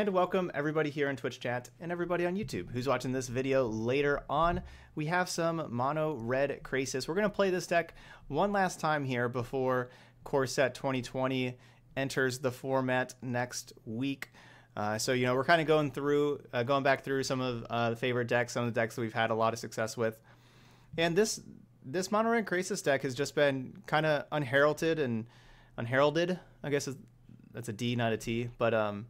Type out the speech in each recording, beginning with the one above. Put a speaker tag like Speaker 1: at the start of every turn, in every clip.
Speaker 1: and welcome everybody here in Twitch chat and everybody on YouTube who's watching this video later on. We have some mono red Krasis. We're going to play this deck one last time here before Core Set 2020 enters the format next week. Uh, so, you know, we're kind of going through, uh, going back through some of uh, the favorite decks, some of the decks that we've had a lot of success with. And this this mono red Krasis deck has just been kind of unheralded and unheralded. I guess that's a D, not a T. But um,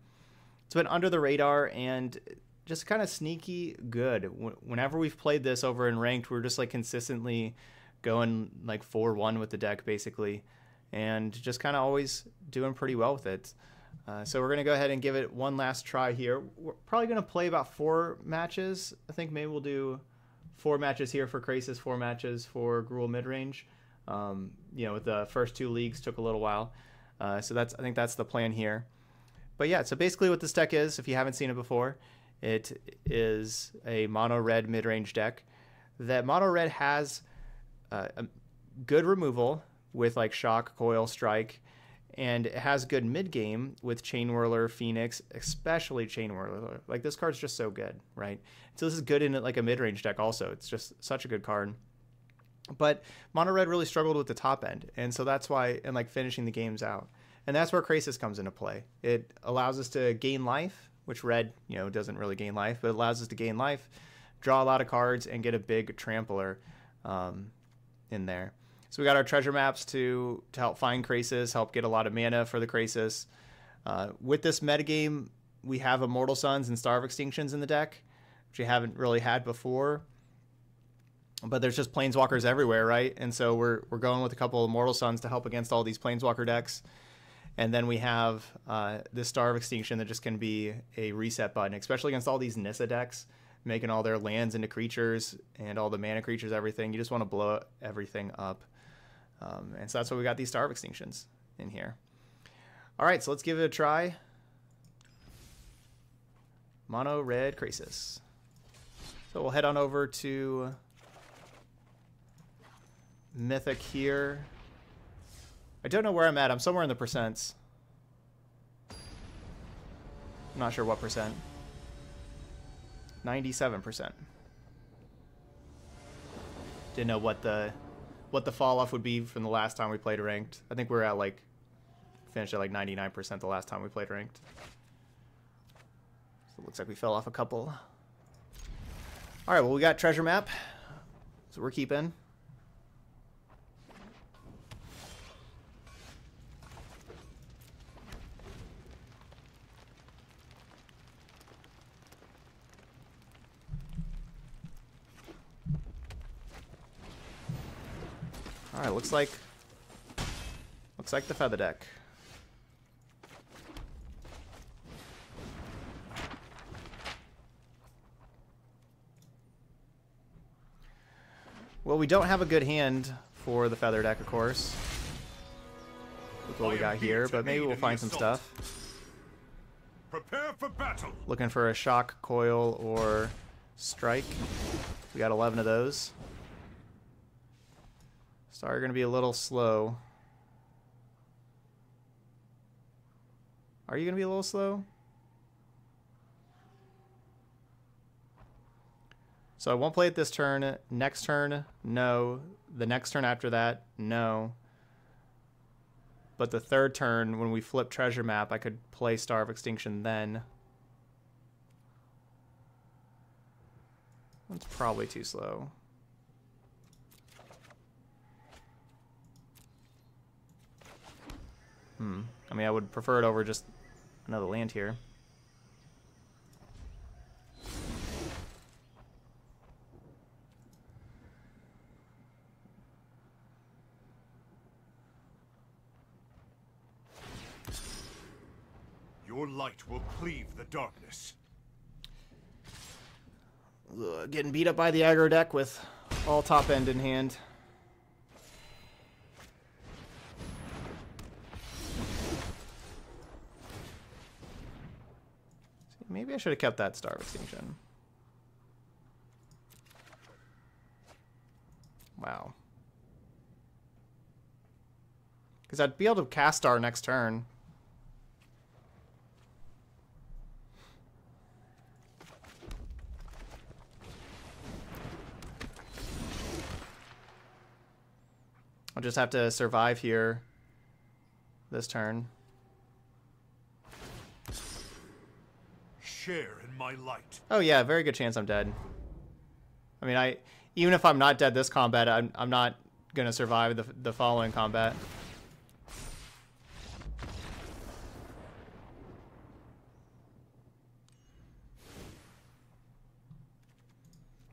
Speaker 1: it's been under the radar and just kind of sneaky good. Whenever we've played this over in ranked, we're just like consistently going like 4 1 with the deck basically, and just kind of always doing pretty well with it. Uh, so we're going to go ahead and give it one last try here. We're probably going to play about four matches. I think maybe we'll do four matches here for Krasis, four matches for Gruul midrange. Um, you know, the first two leagues took a little while. Uh, so that's I think that's the plan here. But yeah, so basically what this deck is, if you haven't seen it before, it is a mono red mid range deck. That mono red has uh, good removal with like shock, coil, strike, and it has good mid game with Chain Whirler, Phoenix, especially Chain Whirler. Like this card's just so good, right? So this is good in like a mid range deck also. It's just such a good card. But mono red really struggled with the top end, and so that's why and like finishing the games out. And that's where Krasis comes into play. It allows us to gain life, which red, you know, doesn't really gain life, but it allows us to gain life, draw a lot of cards, and get a big trampler um, in there. So we got our treasure maps to to help find Krasis, help get a lot of mana for the Krasis. Uh, with this metagame, we have Immortal Suns and Star of Extinctions in the deck, which we haven't really had before. But there's just Planeswalkers everywhere, right? And so we're we're going with a couple of Immortal Suns to help against all these Planeswalker decks. And then we have uh, this Star of Extinction that just can be a reset button, especially against all these Nissa decks, making all their lands into creatures and all the mana creatures, everything. You just want to blow everything up. Um, and so that's why we got these Star of Extinctions in here. All right, so let's give it a try. Mono Red Krasis. So we'll head on over to Mythic here. I don't know where I'm at. I'm somewhere in the percents. I'm not sure what percent. 97%. Didn't know what the what the fall off would be from the last time we played ranked. I think we are at like finished at like 99% the last time we played ranked. So it looks like we fell off a couple. All right, well we got treasure map. So we're keeping. Alright, looks like... Looks like the feather deck. Well, we don't have a good hand for the feather deck, of course. With what we got here, but maybe we'll find some stuff.
Speaker 2: Prepare for battle.
Speaker 1: Looking for a shock, coil, or strike. We got 11 of those. Sorry, going to be a little slow. Are you going to be a little slow? So I won't play it this turn. Next turn, no. The next turn after that, no. But the third turn, when we flip treasure map, I could play Star of Extinction then. That's probably too slow. Hmm. I mean, I would prefer it over just another land here.
Speaker 2: Your light will cleave the darkness.
Speaker 1: Ugh, getting beat up by the aggro deck with all top end in hand. Maybe I should have kept that Star of Extinction. Wow. Because I'd be able to cast Star next turn. I'll just have to survive here this turn.
Speaker 2: Share in my light.
Speaker 1: Oh yeah, very good chance I'm dead. I mean, I even if I'm not dead this combat, I'm I'm not gonna survive the the following combat.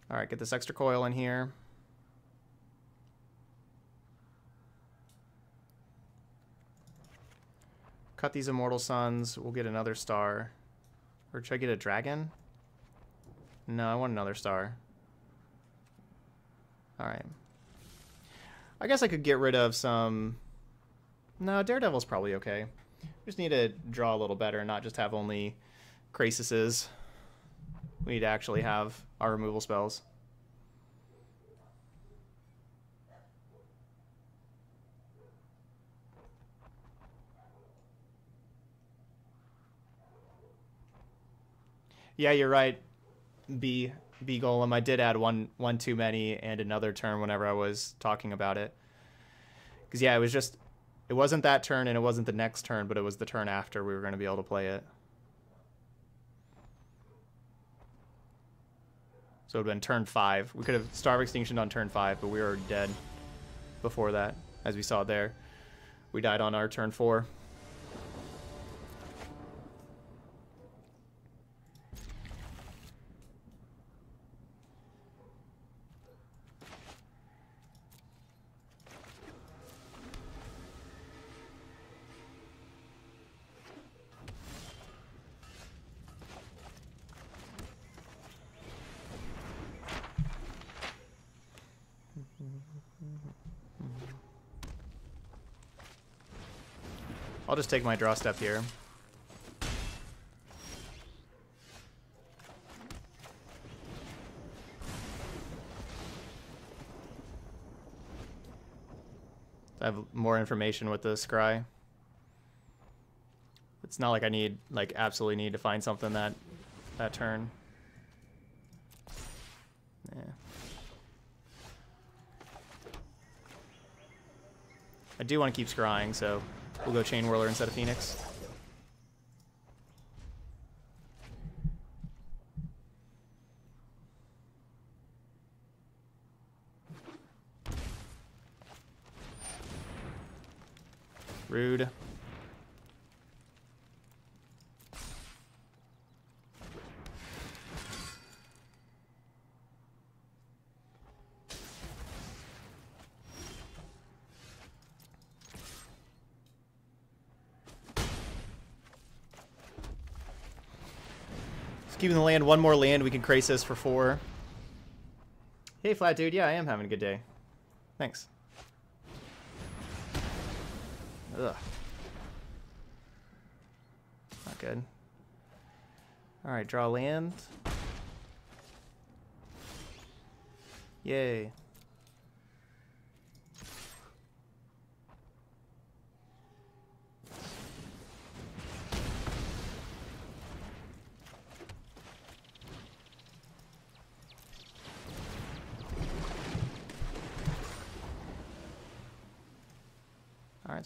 Speaker 1: All right, get this extra coil in here. Cut these Immortal Suns. We'll get another star. Or should I get a dragon? No, I want another star. Alright. I guess I could get rid of some... No, Daredevil's probably okay. We just need to draw a little better and not just have only Krasises. We need to actually have our removal spells. Yeah, you're right. B B golem. I did add one one too many and another turn whenever I was talking about it. Because yeah, it was just it wasn't that turn and it wasn't the next turn, but it was the turn after we were going to be able to play it. So it would have been turn five. We could have Star of Extinction on turn five, but we were dead before that, as we saw there. We died on our turn four. Take my draw step here. I have more information with the scry. It's not like I need, like, absolutely need to find something that, that turn. Yeah. I do want to keep scrying, so We'll go Chain Whirler instead of Phoenix. Rude. Keeping the land, one more land, we can Krasis for four. Hey, Flat Dude, yeah, I am having a good day. Thanks. Ugh. Not good. Alright, draw land. Yay.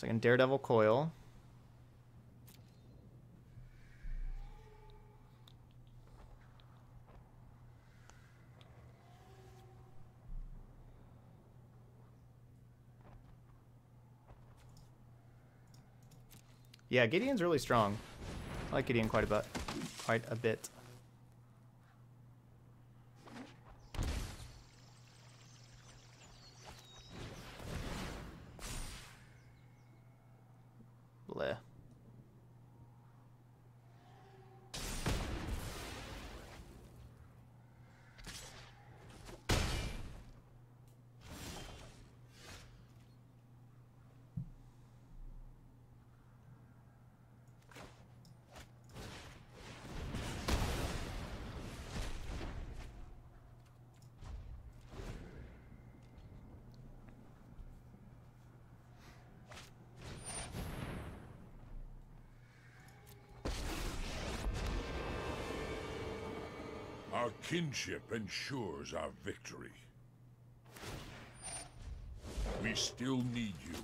Speaker 1: Can Daredevil Coil. Yeah, Gideon's really strong. I like Gideon quite a bit. Quite a bit.
Speaker 2: Our kinship ensures our victory. We still need you.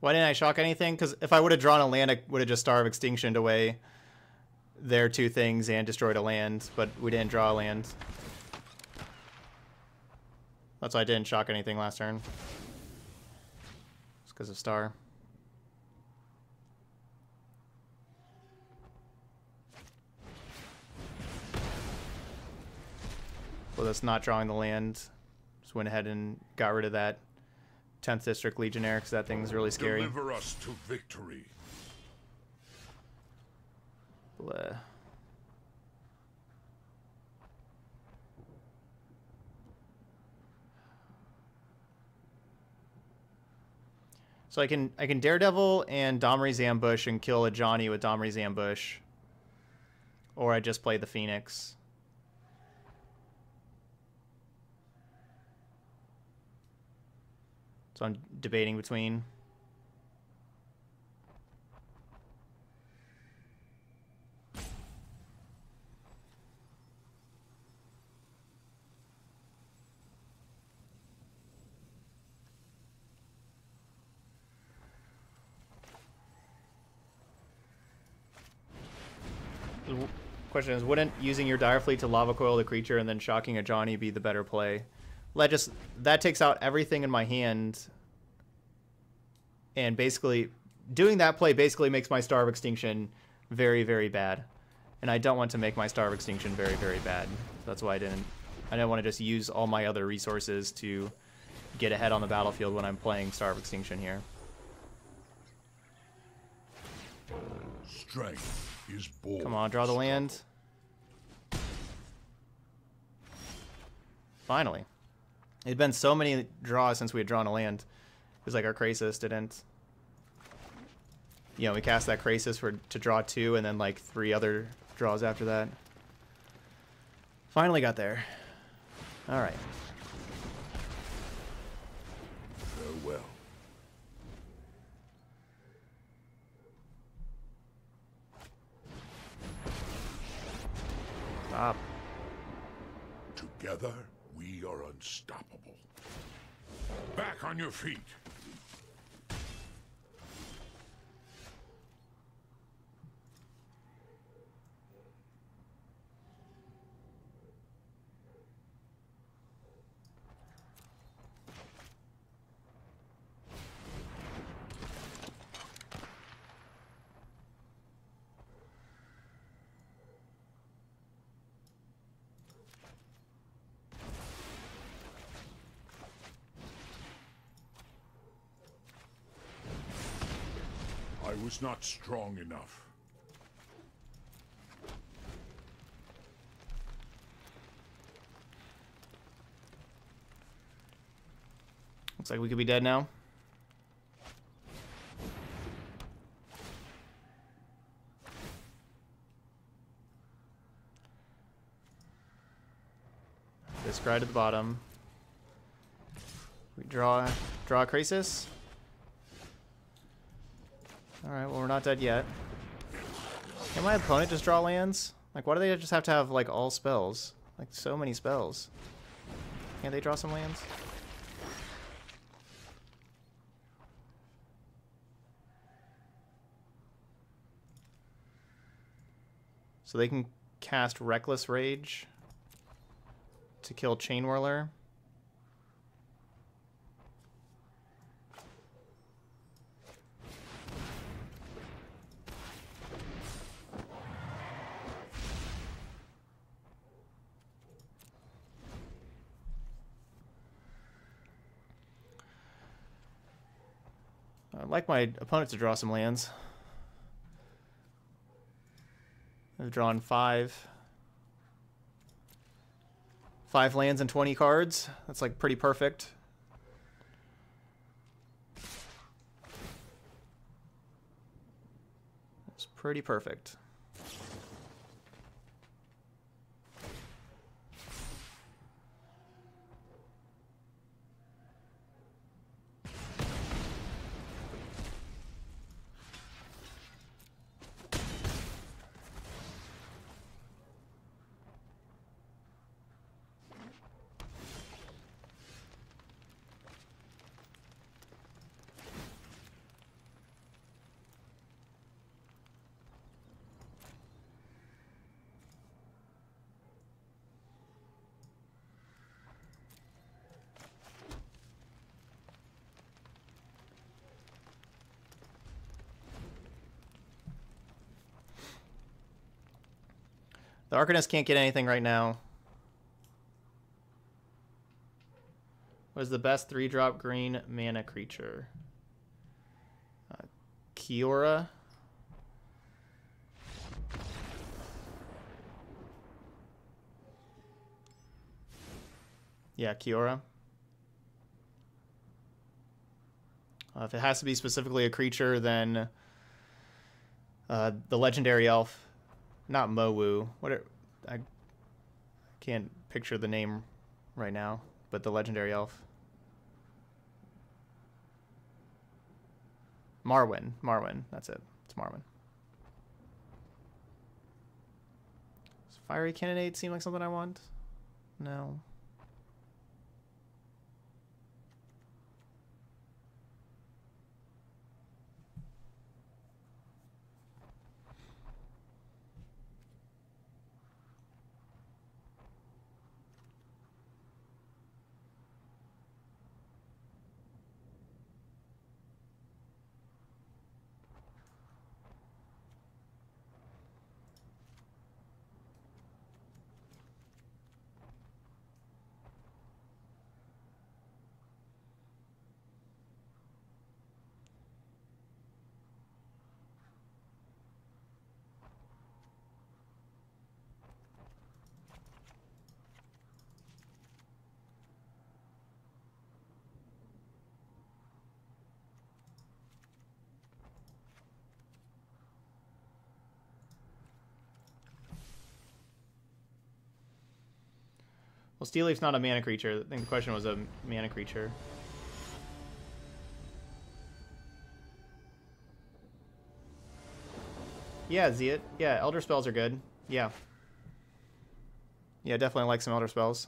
Speaker 1: Why didn't I shock anything? Because if I would have drawn a land, I would have just Star of Extinction away their two things and destroyed a land, but we didn't draw a land. That's why I didn't shock anything last turn. It's because of Star. Well, that's not drawing the land. Just went ahead and got rid of that 10th District Legionnaire because that thing's really scary.
Speaker 2: Deliver us to victory.
Speaker 1: Bleh. So I can I can Daredevil and Domri's Ambush and kill a Johnny with Domri's Ambush. Or I just play the Phoenix. So I'm debating between. Question is, wouldn't using your Dire Fleet to Lava Coil the creature and then shocking a Johnny be the better play? That just that takes out everything in my hand, and basically doing that play basically makes my Star of Extinction very very bad, and I don't want to make my Star of Extinction very very bad. So That's why I didn't. I didn't want to just use all my other resources to get ahead on the battlefield when I'm playing Star of Extinction here.
Speaker 2: Strength is born.
Speaker 1: Come on, draw the land. Finally. It'd been so many draws since we had drawn a land. It was like our Krasis didn't. You know, we cast that Krasis for to draw two and then like three other draws after that. Finally got there. Alright.
Speaker 2: Farewell.
Speaker 1: Stop.
Speaker 2: Together, we are unstoppable. Back on your feet. I was not strong enough.
Speaker 1: Looks like we could be dead now. This guy to the bottom. We draw draw a Krasis. Alright, well we're not dead yet. Can my opponent just draw lands? Like why do they just have to have like all spells? Like so many spells. Can't they draw some lands? So they can cast Reckless Rage to kill Chain Whirler. I'd like my opponent to draw some lands. I've drawn five. Five lands and 20 cards. That's like pretty perfect. That's pretty perfect. Arcanist can't get anything right now. What is the best three drop green mana creature? Uh, Kiora. Yeah, Kiora. Uh, if it has to be specifically a creature, then uh, the legendary elf not Mowu. What are, I can't picture the name right now, but the legendary elf. Marwyn. Marwyn. That's it. It's Marwyn. Does Fiery Cannonade seem like something I want? No. Well, Steel Leaf's not a mana creature. I think the question was a mana creature. Yeah, Zeet. Yeah, Elder Spells are good. Yeah. Yeah, definitely like some Elder Spells.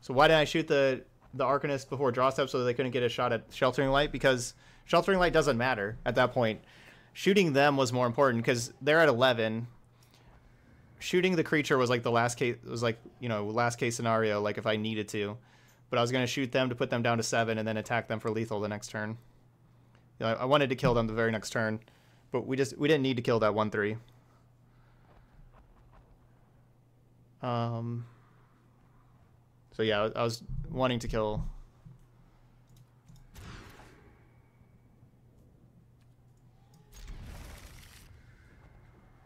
Speaker 1: So why did I shoot the the Arcanist before draw step so they couldn't get a shot at Sheltering Light? Because Sheltering Light doesn't matter at that point. Shooting them was more important because they're at 11. Shooting the creature was like the last case, was like, you know, last case scenario, like if I needed to. But I was going to shoot them to put them down to 7 and then attack them for lethal the next turn. You know, I wanted to kill them the very next turn, but we just, we didn't need to kill that 1-3. Um, so yeah, I was wanting to kill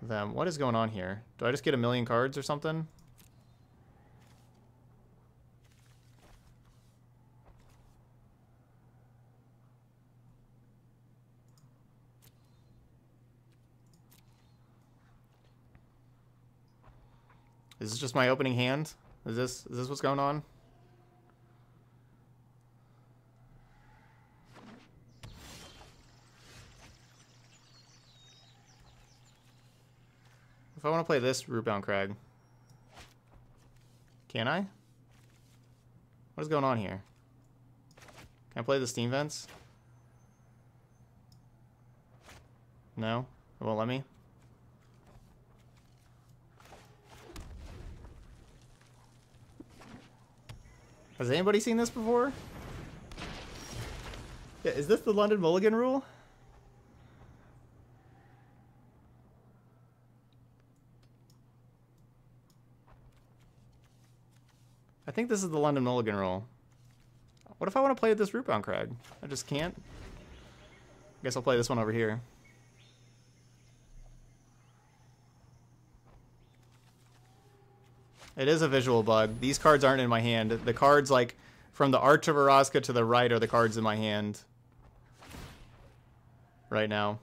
Speaker 1: them. What is going on here? Do I just get a million cards or something? Is this just my opening hand? Is this is this what's going on? If I want to play this Rootbound Crag, can I? What is going on here? Can I play the Steam Vents? No? It won't let me? Has anybody seen this before? Yeah, is this the London Mulligan rule? I think this is the London Mulligan rule. What if I want to play this Rootbound Crag? I just can't. I guess I'll play this one over here. It is a visual bug. These cards aren't in my hand. The cards, like, from the Arch of Orazca to the right are the cards in my hand. Right now.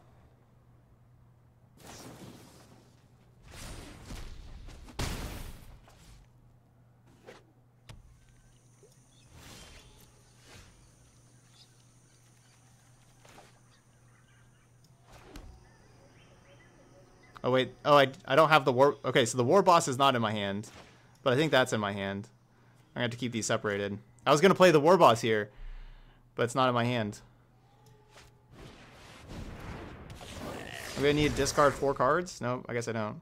Speaker 1: Oh wait, oh I, I don't have the war, okay, so the war boss is not in my hand, but I think that's in my hand. I'm going to have to keep these separated. I was gonna play the war boss here, but it's not in my hand. I'm gonna need to discard four cards? No, I guess I don't.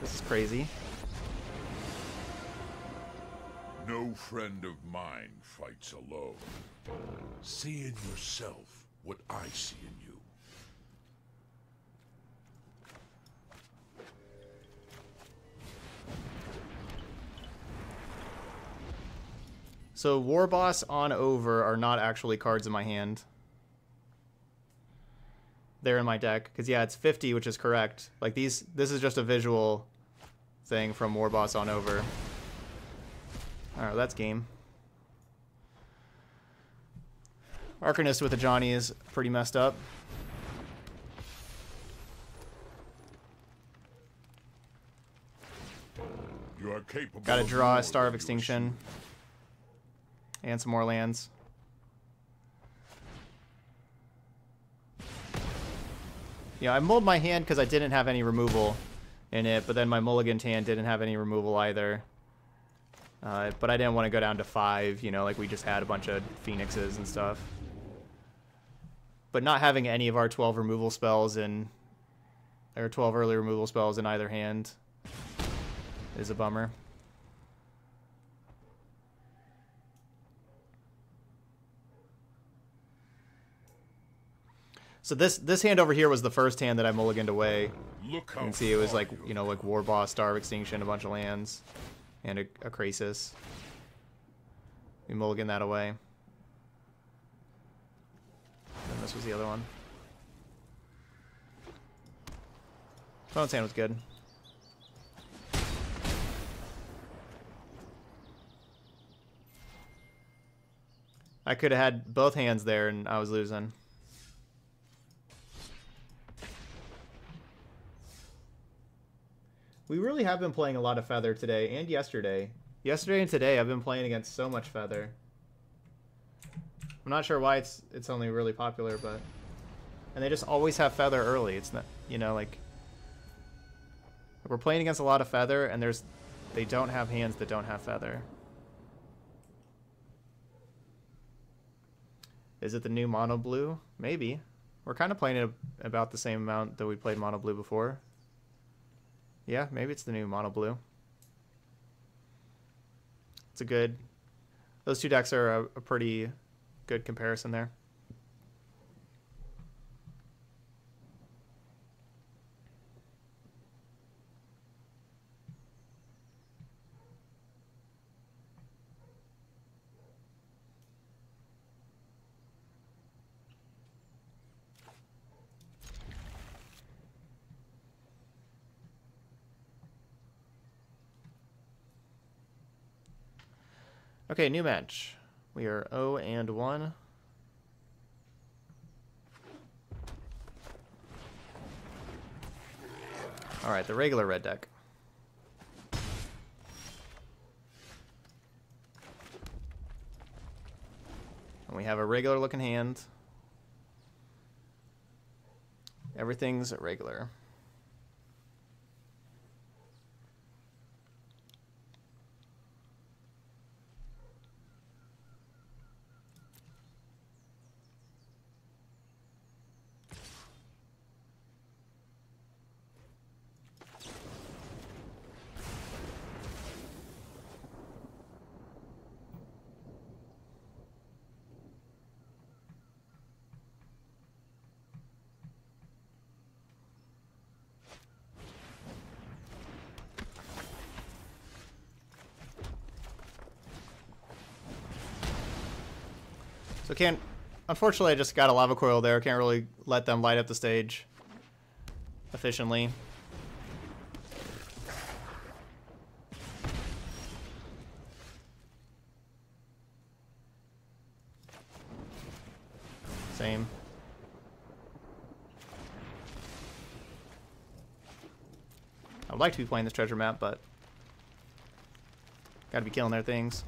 Speaker 1: This is crazy.
Speaker 2: No friend of mine fights alone. See in yourself what I see in you.
Speaker 1: So War Boss on over are not actually cards in my hand. They're in my deck. Because, yeah, it's 50, which is correct. Like, these, this is just a visual thing from War Boss on over. Alright, that's game. Arcanist with a Johnny is pretty messed up.
Speaker 2: You are capable.
Speaker 1: Gotta draw a Star of Extinction. And some more lands. Yeah, I mulled my hand because I didn't have any removal in it, but then my mulligan hand didn't have any removal either. Uh, but I didn't want to go down to five, you know, like we just had a bunch of phoenixes and stuff. But not having any of our 12 removal spells in, or 12 early removal spells in either hand is a bummer. So this this hand over here was the first hand that I mulliganed away.
Speaker 2: Look how
Speaker 1: you can see it was like, you know, like War Boss, Star of Extinction, a bunch of lands, and a, a Krasis. We mulligan that away. And this was the other one. Opponent's hand was good. I could have had both hands there and I was losing. We really have been playing a lot of Feather today and yesterday. Yesterday and today I've been playing against so much Feather. I'm not sure why it's it's only really popular, but and they just always have Feather early. It's not, you know, like we're playing against a lot of Feather and there's they don't have hands that don't have Feather. Is it the new mono blue? Maybe. We're kind of playing it about the same amount that we played mono blue before. Yeah, maybe it's the new mono blue. It's a good. Those two decks are a, a pretty good comparison there. Okay, new match. We are 0 and 1. Alright, the regular red deck. And we have a regular looking hand. Everything's regular. Can't... Unfortunately, I just got a lava coil there. Can't really let them light up the stage. efficiently. Same. I would like to be playing this treasure map, but gotta be killing their things.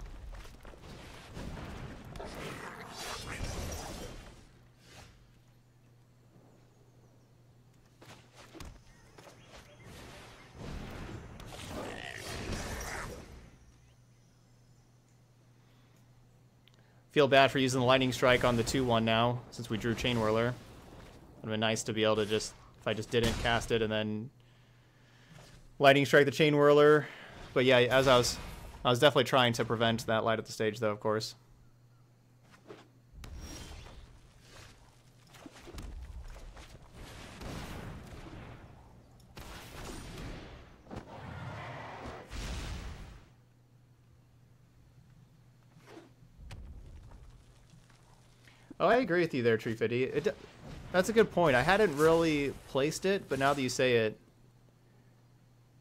Speaker 1: Feel bad for using the lightning strike on the 2-1 now, since we drew Chain Whirler. It would have been nice to be able to just, if I just didn't cast it and then lightning strike the Chain Whirler. But yeah, as I was, I was definitely trying to prevent that light at the stage, though, of course. Agree with you there, Tree Fitty. It, that's a good point. I hadn't really placed it, but now that you say it,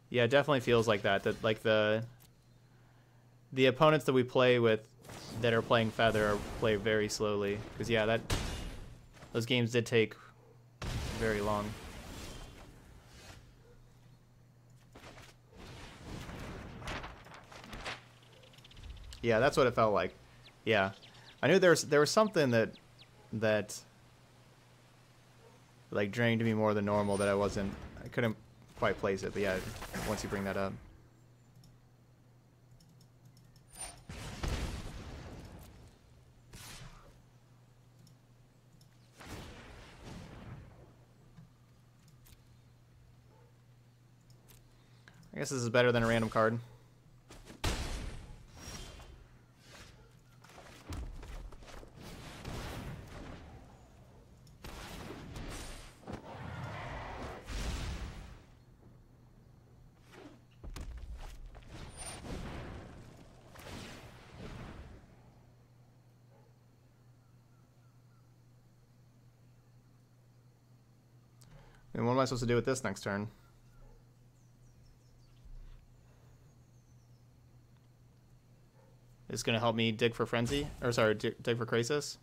Speaker 1: yeah, it definitely feels like that. That like the the opponents that we play with that are playing Feather play very slowly. Because yeah, that those games did take very long. Yeah, that's what it felt like. Yeah, I knew there was there was something that that like drained me more than normal that I wasn't I couldn't quite place it but yeah once you bring that up. I guess this is better than a random card I supposed to do with this next turn? Is going to help me dig for Frenzy? Or sorry, dig, dig for Krasis?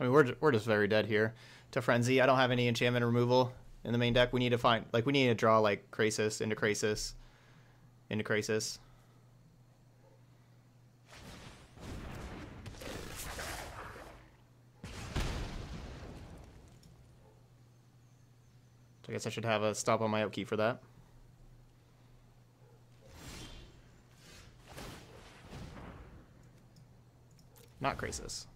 Speaker 1: I mean, we're, we're just very dead here to Frenzy. I don't have any enchantment removal in the main deck. We need to find, like, we need to draw, like, Krasis into Krasis into Krasis. So I guess I should have a stop on my upkeep for that. Not Krasis.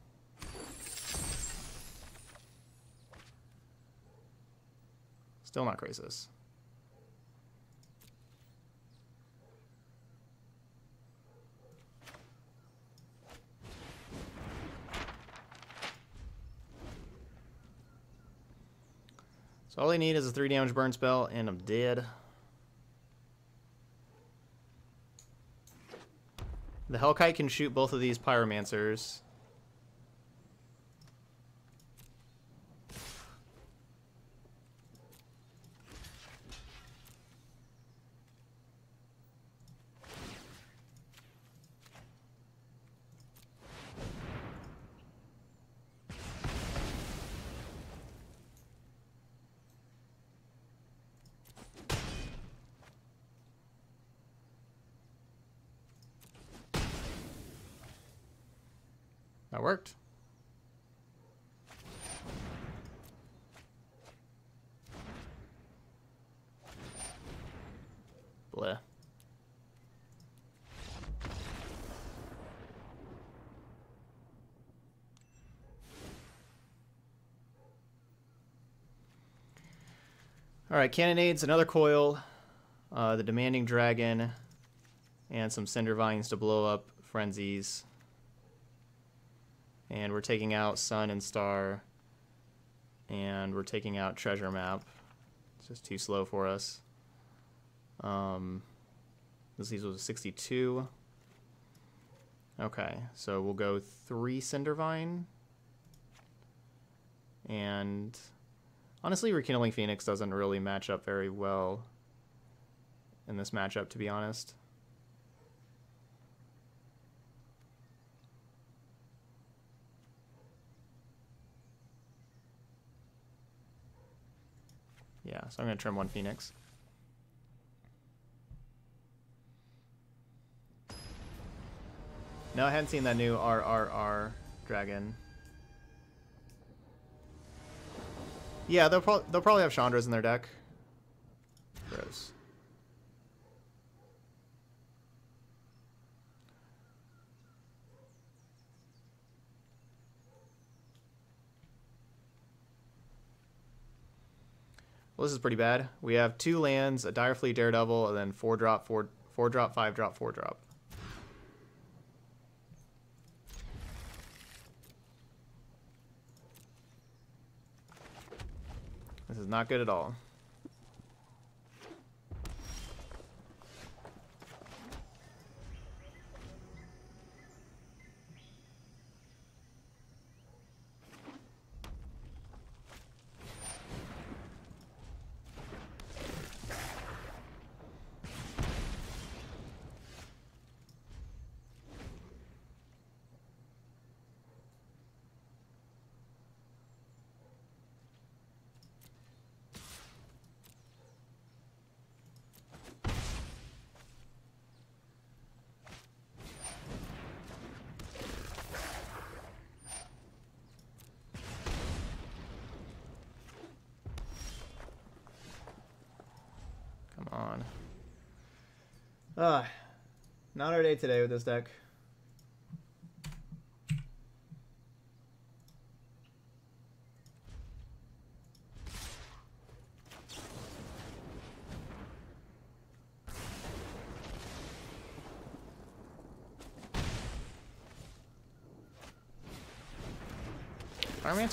Speaker 1: Still not Krasis. So all I need is a 3 damage burn spell, and I'm dead. The Hellkite can shoot both of these Pyromancers. That worked. Bleh. All right, cannonades, another coil, uh, the demanding dragon, and some cinder vines to blow up frenzies. And we're taking out Sun and Star. And we're taking out treasure map. It's just too slow for us. Um, this was a 62. Okay, so we'll go three Cindervine. And honestly, Rekindling Phoenix doesn't really match up very well in this matchup, to be honest. Yeah, so I'm going to trim one Phoenix. No, I hadn't seen that new RRR dragon. Yeah, they'll, pro they'll probably have Chandras in their deck. Gross. Well, this is pretty bad. We have two lands, a Dire Fleet Daredevil, and then four drop, four, four drop, five drop, four drop. This is not good at all. on. Ah, not our day today with this deck.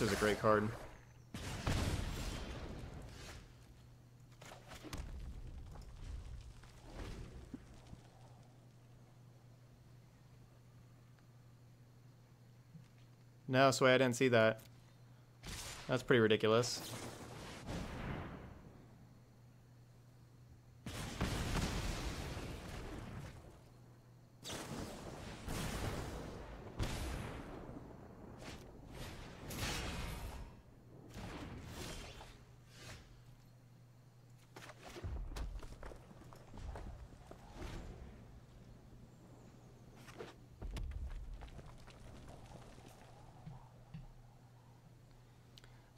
Speaker 1: is a great card. No, Sway, I didn't see that. That's pretty ridiculous.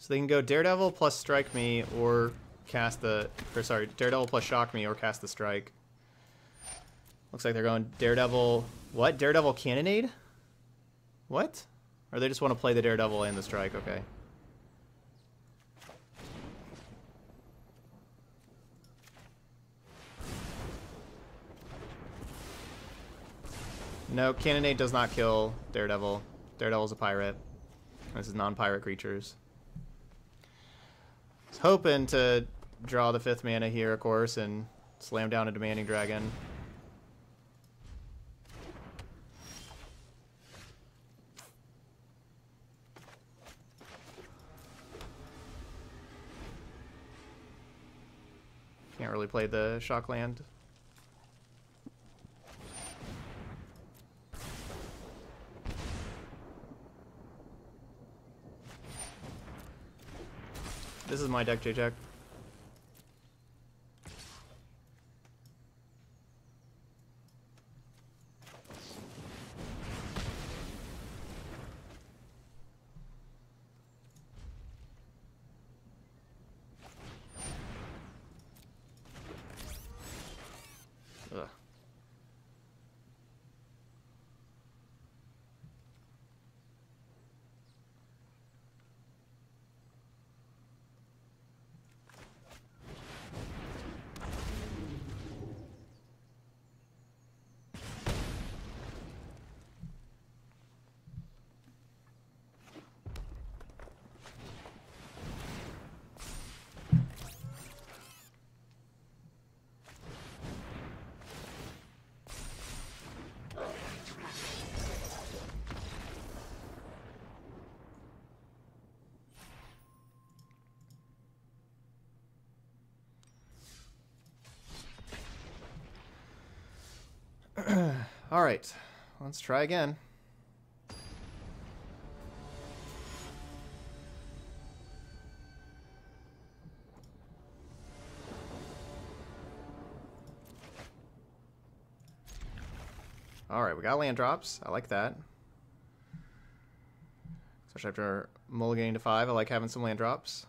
Speaker 1: So they can go Daredevil plus Strike Me or cast the, or sorry, Daredevil plus Shock Me or cast the Strike. Looks like they're going Daredevil, what? Daredevil Cannonade? What? Or they just want to play the Daredevil and the Strike, okay. No, Cannonade does not kill Daredevil. Daredevil's a pirate. This is non-pirate creatures hoping to draw the fifth mana here, of course, and slam down a Demanding Dragon. Can't really play the shock This is my deck, J-Jack. All right, let's try again. All right, we got land drops. I like that. Especially after mulliganing to five, I like having some land drops.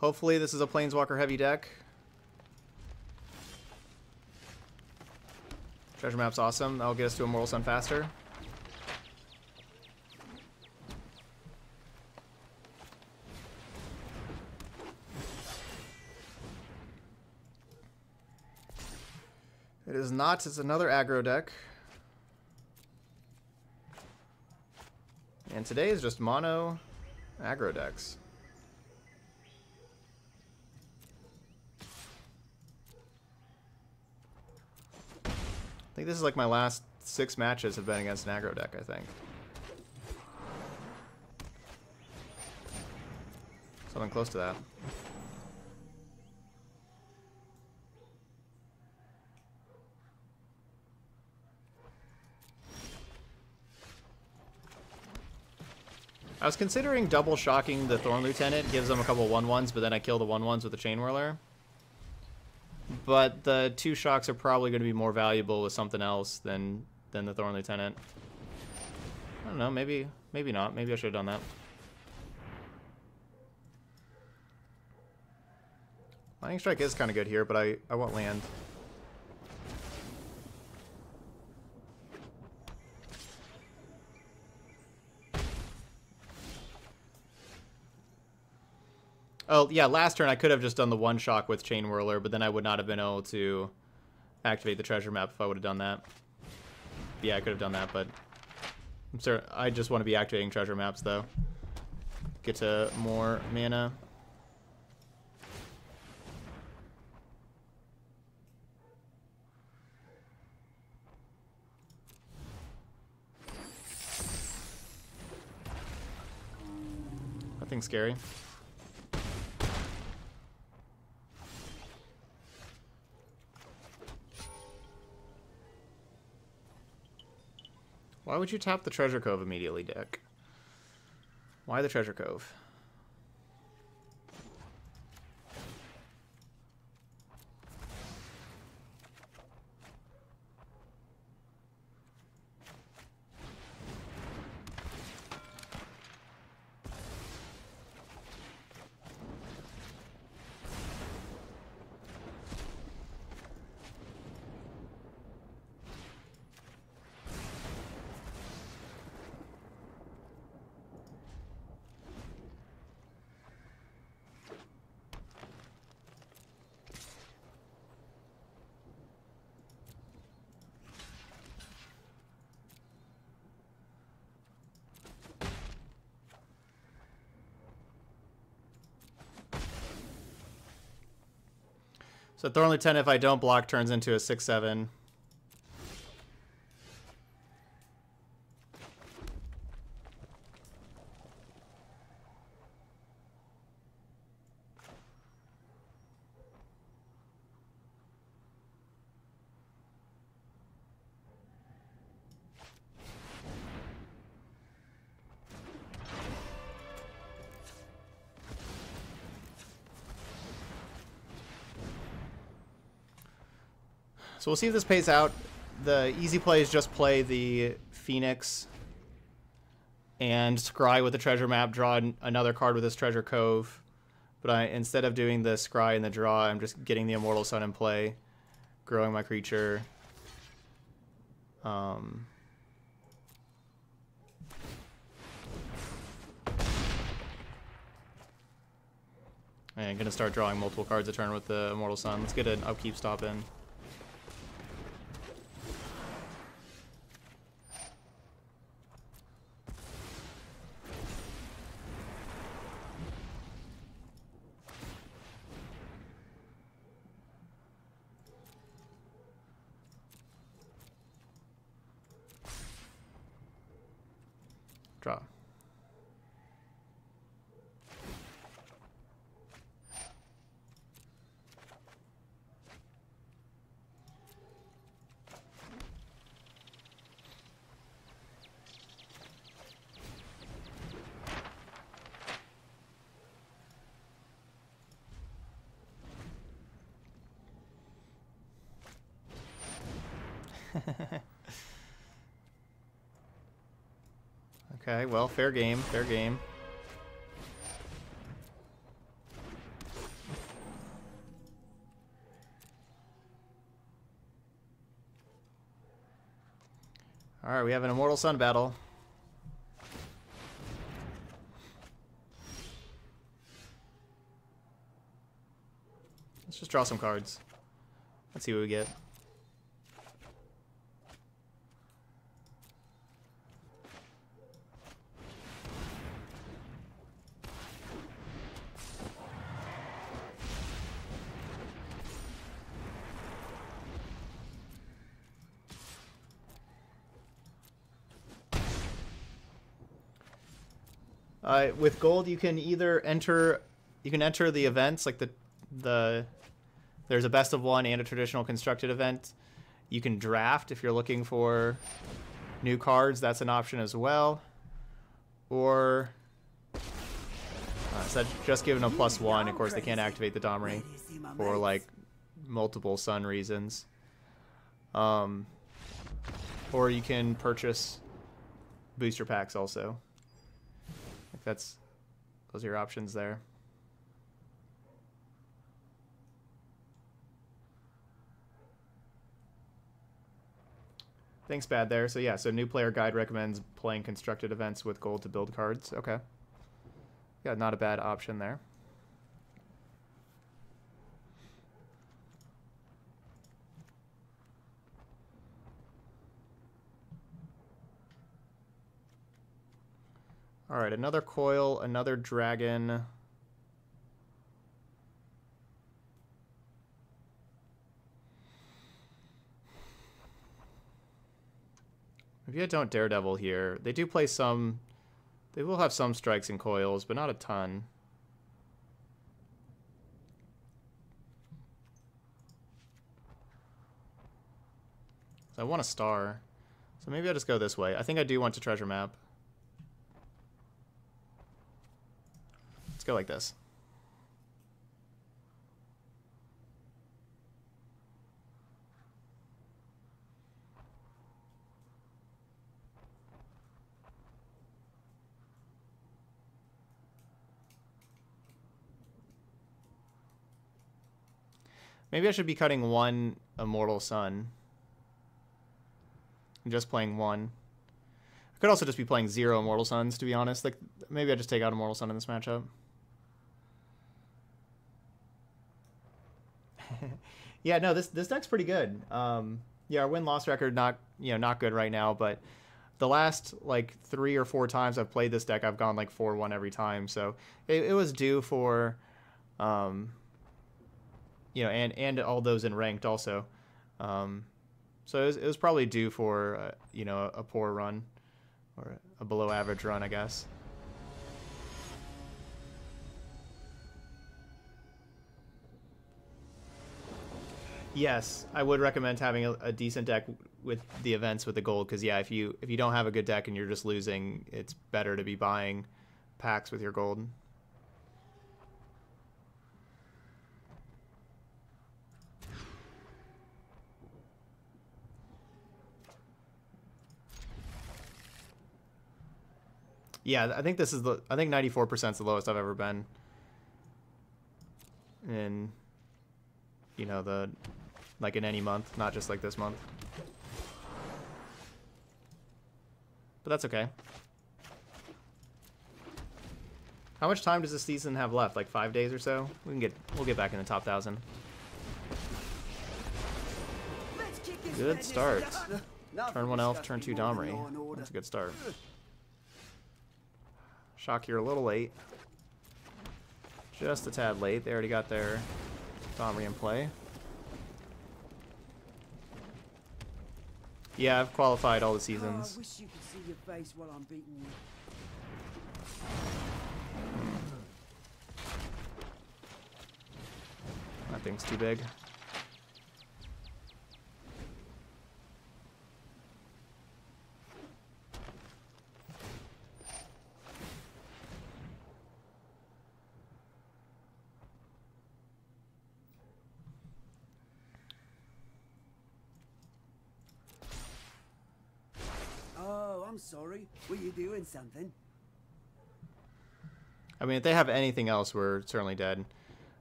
Speaker 1: Hopefully this is a Planeswalker heavy deck. Treasure map's awesome. That'll get us to Immortal Sun faster. It is not. It's another aggro deck. And today is just mono aggro decks. Think this is like my last six matches have been against an aggro deck, I think. Something close to that. I was considering double shocking the Thorn Lieutenant, gives them a couple 1-1s, but then I kill the 1-1s with the Chainwhirler. But the two shocks are probably going to be more valuable with something else than than the Thorn Lieutenant. I don't know, maybe maybe not. Maybe I should have done that. Lightning Strike is kind of good here, but I, I want land. Oh, yeah, last turn I could have just done the one shock with Chainwhirler, but then I would not have been able to activate the treasure map if I would have done that. Yeah, I could have done that, but I'm sorry, I just want to be activating treasure maps, though. Get to more mana. Nothing scary. Why would you tap the Treasure Cove immediately, Dick? Why the Treasure Cove? So Thorn Lieutenant, if I don't block, turns into a 6-7. So we'll see if this pays out. The easy play is just play the Phoenix and scry with the treasure map, draw another card with this treasure cove. But I instead of doing the scry and the draw, I'm just getting the Immortal Sun in play, growing my creature. Um, I'm gonna start drawing multiple cards a turn with the Immortal Sun. Let's get an upkeep stop in. Draw. Well, fair game, fair game. Alright, we have an Immortal Sun battle. Let's just draw some cards. Let's see what we get. Uh, with gold, you can either enter, you can enter the events like the the. There's a best of one and a traditional constructed event. You can draft if you're looking for new cards. That's an option as well. Or uh, so just giving a plus one. Of course, they can't activate the Domri for like multiple sun reasons. Um, or you can purchase booster packs also. If that's those are your options there. Thanks, bad there. So yeah, so new player guide recommends playing constructed events with gold to build cards. Okay. Yeah, not a bad option there. All right, another coil, another dragon. Maybe I don't Daredevil here. They do play some... They will have some strikes and coils, but not a ton. So I want a star. So maybe I'll just go this way. I think I do want to treasure map. Go like this. Maybe I should be cutting one Immortal Sun. I'm just playing one. I could also just be playing zero Immortal Suns, to be honest. Like, maybe I just take out Immortal Sun in this matchup. yeah, no, this this deck's pretty good. Um, yeah, our win loss record not you know not good right now, but the last like three or four times I've played this deck, I've gone like four one every time. So it, it was due for um, you know, and and all those in ranked also. Um, so it was, it was probably due for uh, you know a, a poor run or a below average run, I guess. Yes, I would recommend having a, a, decent deck with the events with the gold because yeah, if you if you don't have a good deck and you're just losing, it's better to be buying packs with your gold. Yeah, I think this is the. I think 94% is the lowest I've ever been. In, you know, the, like in any month, not just like this month. But that's okay. How much time does this season have left? Like five days or so? We can get. We'll get back in the top thousand. Good start. Turn one elf, turn two Domri. That's a good start. Shock here a little late. Just a tad late. They already got their Domri in play. Yeah, I've qualified all the seasons. Oh, I wish you could see your face while I'm beating you. That thing's too big.
Speaker 3: sorry. Were you doing something?
Speaker 1: I mean, if they have anything else, we're certainly dead.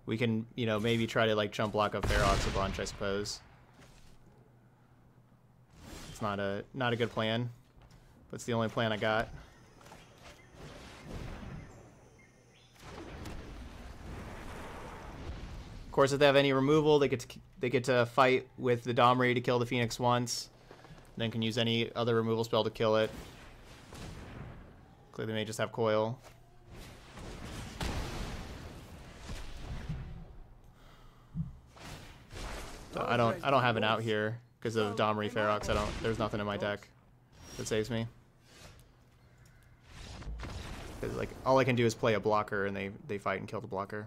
Speaker 1: We can, you know, maybe try to like jump block up Ferox a bunch, I suppose. It's not a not a good plan, but it's the only plan I got. Of course, if they have any removal, they get to they get to fight with the Domri to kill the Phoenix once, then can use any other removal spell to kill it. Clearly, may just have coil. So I don't I don't have an out here because of Domri Ferox. I don't there's nothing in my deck that saves me. Cause like all I can do is play a blocker and they they fight and kill the blocker.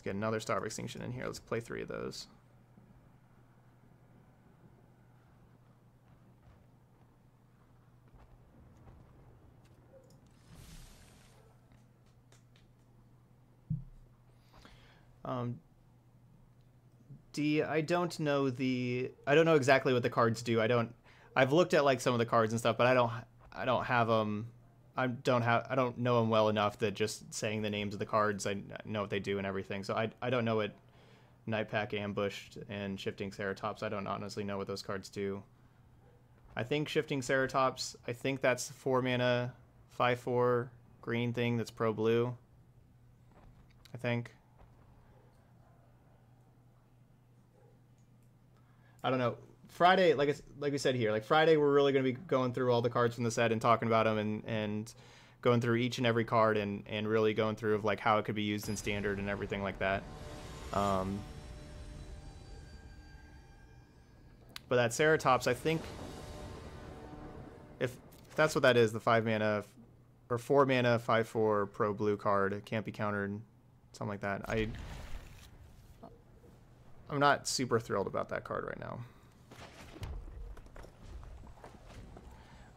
Speaker 1: Let's get another Star of Extinction in here. Let's play three of those. Um, D, I don't know the, I don't know exactly what the cards do. I don't, I've looked at like some of the cards and stuff, but I don't, I don't have them. I don't have, I don't know them well enough that just saying the names of the cards, I know what they do and everything. So I, I don't know what Nightpack Ambusher and Shifting Ceratops. I don't honestly know what those cards do. I think Shifting Ceratops, I think that's four mana, five four green thing that's pro blue. I think. I don't know. Friday, like it's, like we said here, like Friday, we're really going to be going through all the cards from the set and talking about them and and going through each and every card and and really going through of like how it could be used in standard and everything like that. Um, but that Ceratops, I think, if, if that's what that is, the five mana or four mana five four pro blue card, it can't be countered, something like that. I I'm not super thrilled about that card right now.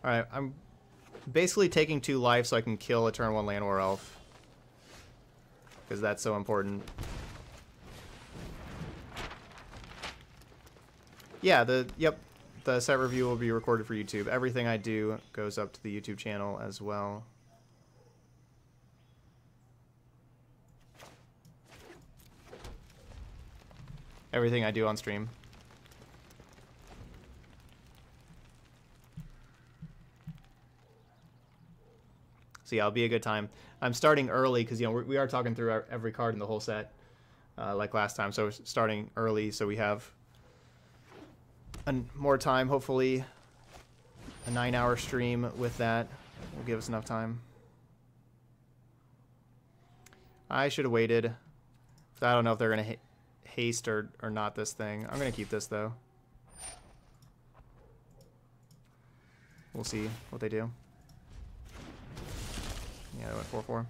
Speaker 1: Alright, I'm basically taking two life so I can kill a turn one Llanowar Elf. Because that's so important. Yeah, the yep, the set review will be recorded for YouTube. Everything I do goes up to the YouTube channel as well. everything I do on stream. So yeah, it'll be a good time. I'm starting early because you know we are talking through our, every card in the whole set, uh, like last time. So starting early so we have an, more time. Hopefully, a nine-hour stream with that will give us enough time. I should have waited. I don't know if they're gonna hit haste or, or not this thing. I'm to keep this, though. We'll see what they do. Yeah, went 4-4.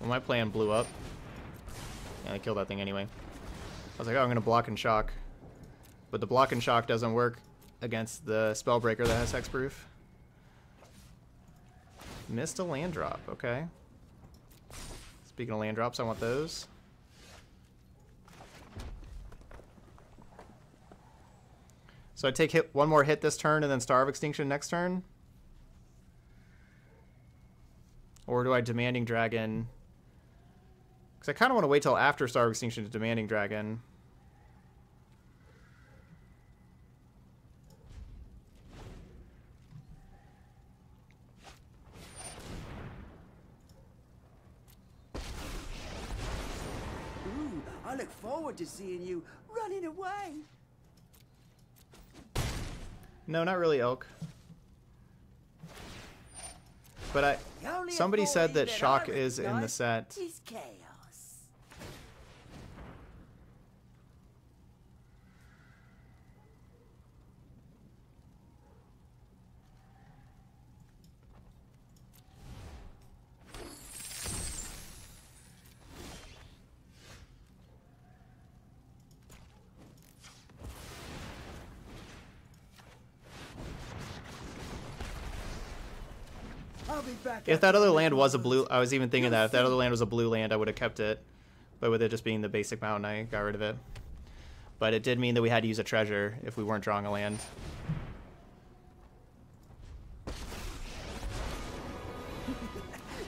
Speaker 1: Well, my plan blew up. And I killed that thing anyway. I was like, oh, I'm going to block and shock. But the block and shock doesn't work against the Spellbreaker that has Hexproof. Missed a land drop, okay. Speaking of land drops, I want those. So I take hit one more hit this turn and then Star of Extinction next turn? Or do I Demanding Dragon because I kind of want to wait till after Star of Extinction to Demanding Dragon.
Speaker 3: Ooh, I look forward to seeing you running away.
Speaker 1: No, not really, Elk. But I somebody said that shock is in the set.
Speaker 3: I'll be back.
Speaker 1: If that other land was a blue. I was even thinking that if that other land was a blue land, I would have kept it. But with it just being the basic mountain, I got rid of it. But it did mean that we had to use a treasure if we weren't drawing a land.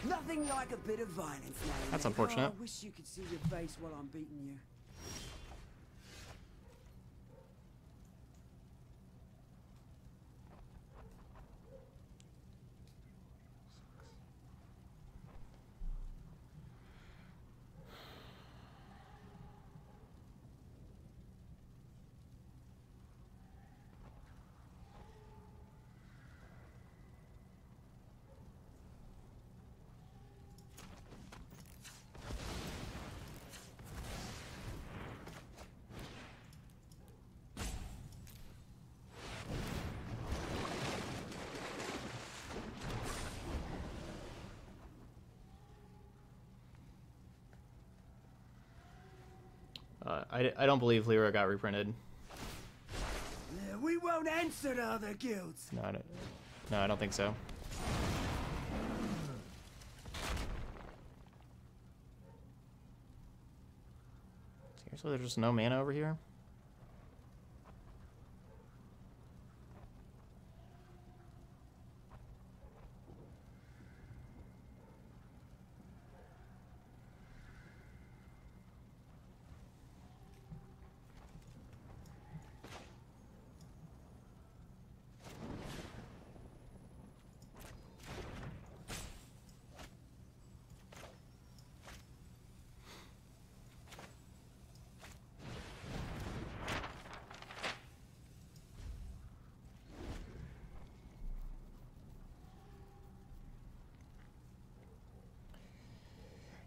Speaker 3: Nothing like a bit of violence.
Speaker 1: That's unfortunate.
Speaker 3: Oh, I wish you could see your face while I'm beating you.
Speaker 1: Uh, I, I don't believe Lyra got reprinted.
Speaker 3: Uh, we won't answer to other guilds.
Speaker 1: No, I don't, no, I don't think so. Seriously, there's just no mana over here?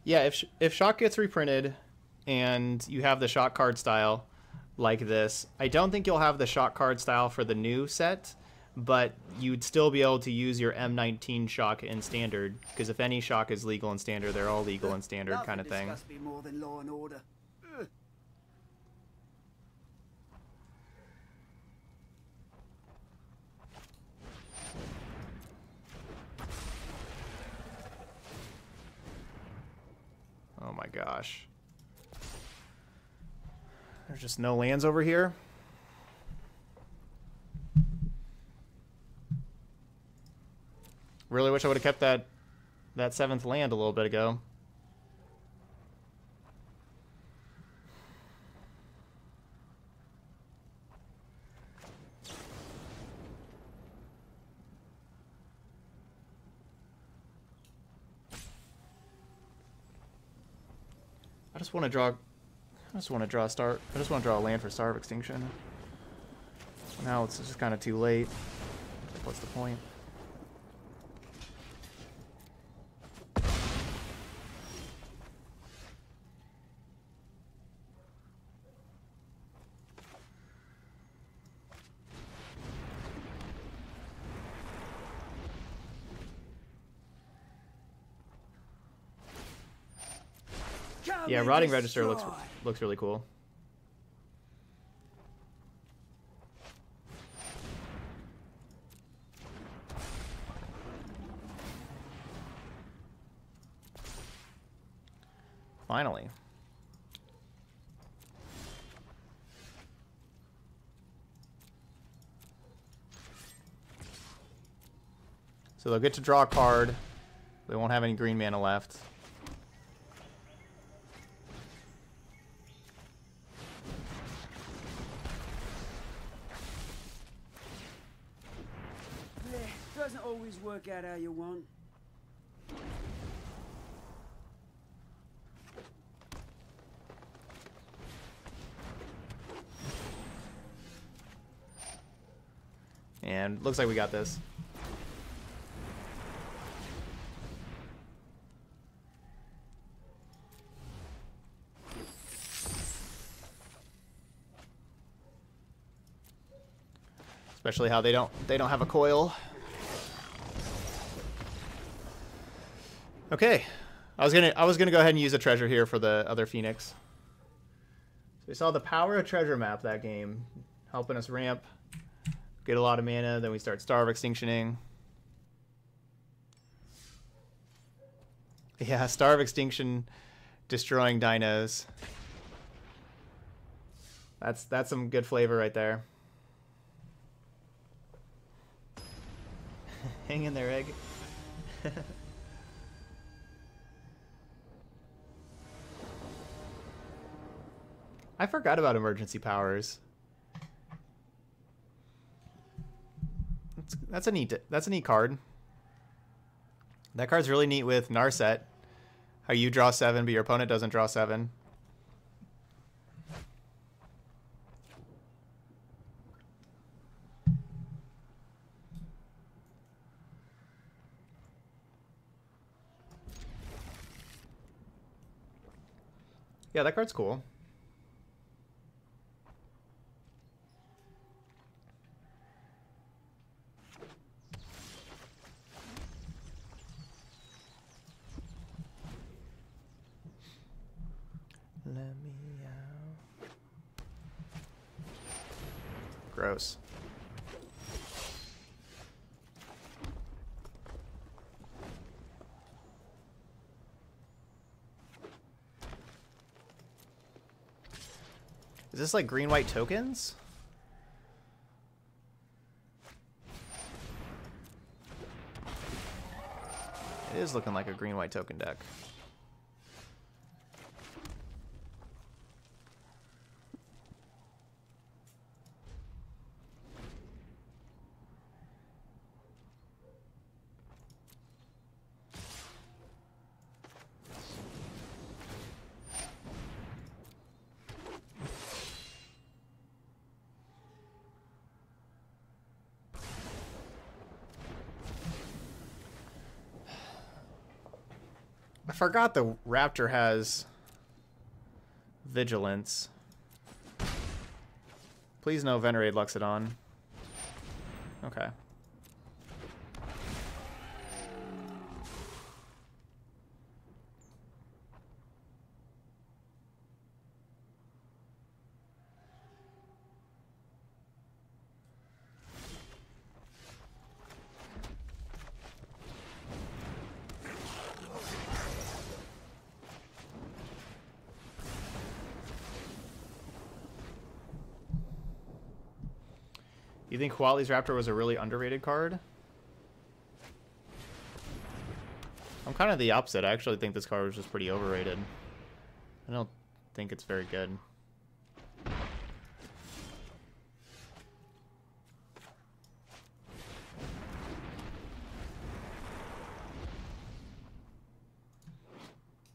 Speaker 1: Yeah, if if shock gets reprinted and you have the shock card style like this, I don't think you'll have the shock card style for the new set, but you'd still be able to use your M19 shock in standard because if any shock is legal in standard, they're all legal in standard kind of thing.
Speaker 3: disgusts me more than law and order. Ugh.
Speaker 1: Oh my gosh. There's just no lands over here. Really wish I would have kept that that seventh land a little bit ago. Just want to draw. I just want to draw a star. I just want to draw a land for Star of Extinction. Now it's just kind of too late. What's the point?
Speaker 3: Come
Speaker 1: Yeah, Rotting Regisaur looks looks really cool. Finally. So they'll get to draw a card. They won't have any green mana left.
Speaker 3: Yeah, doesn't always work out how you want.
Speaker 1: And looks like we got this. Especially how they don't they don't have a coil. Okay. I was gonna I was gonna go ahead and use a treasure here for the other Phoenix. So we saw the power of treasure map that game, helping us ramp get a lot of mana, then we start Star of Extinctioning. Yeah, Star of Extinction destroying dinos. That's that's some good flavor right there. Hang in there, egg. I forgot about emergency powers. That's, a neat that's a neat card. That card's really neat with Narset. How you draw seven, but your opponent doesn't draw seven. Yeah, that card's cool. Let me out. Gross. Is this like green white tokens? It is looking like a green white token deck. Forgot the raptor has vigilance. Please no venerate Loxodon. Okay. You think Huatli's Raptor was a really underrated card? I'm kind of the opposite. I actually think this card was just pretty overrated. I don't think it's very good.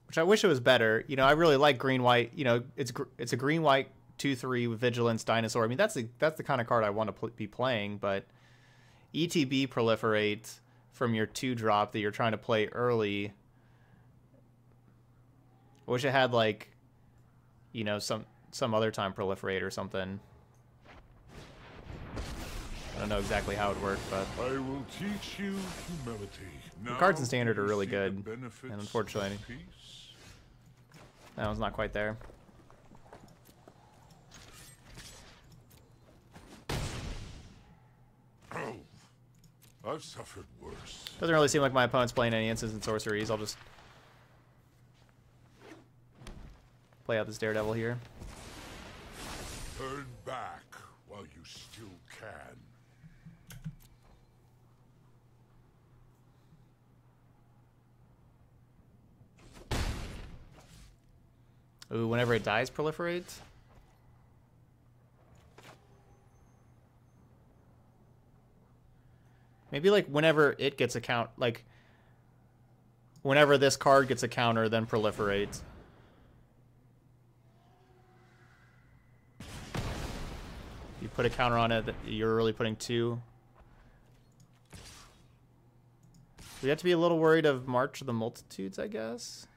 Speaker 1: Which I wish it was better. You know, I really like green white. You know, it's it's a green white two three vigilance dinosaur. I mean, that's the that's the kind of card I want to pl- be playing. But ETB proliferate from your two drop that you're trying to play early. I wish it had like, you know, some some other time proliferate or something. I don't know exactly how it worked, but
Speaker 2: I will teach you humility.
Speaker 1: The cards in Standard are really good, and unfortunately- that one's not quite there.
Speaker 2: I've suffered worse.
Speaker 1: Doesn't really seem like my opponent's playing any instants and sorceries. I'll just play out this Daredevil here.
Speaker 2: Turn back while you still can.
Speaker 1: Ooh, whenever it dies, proliferates. Maybe like whenever it gets a count, like whenever this card gets a counter, then proliferates. You put a counter on it, you're really putting two. We have to be a little worried of March of the Multitudes, I guess.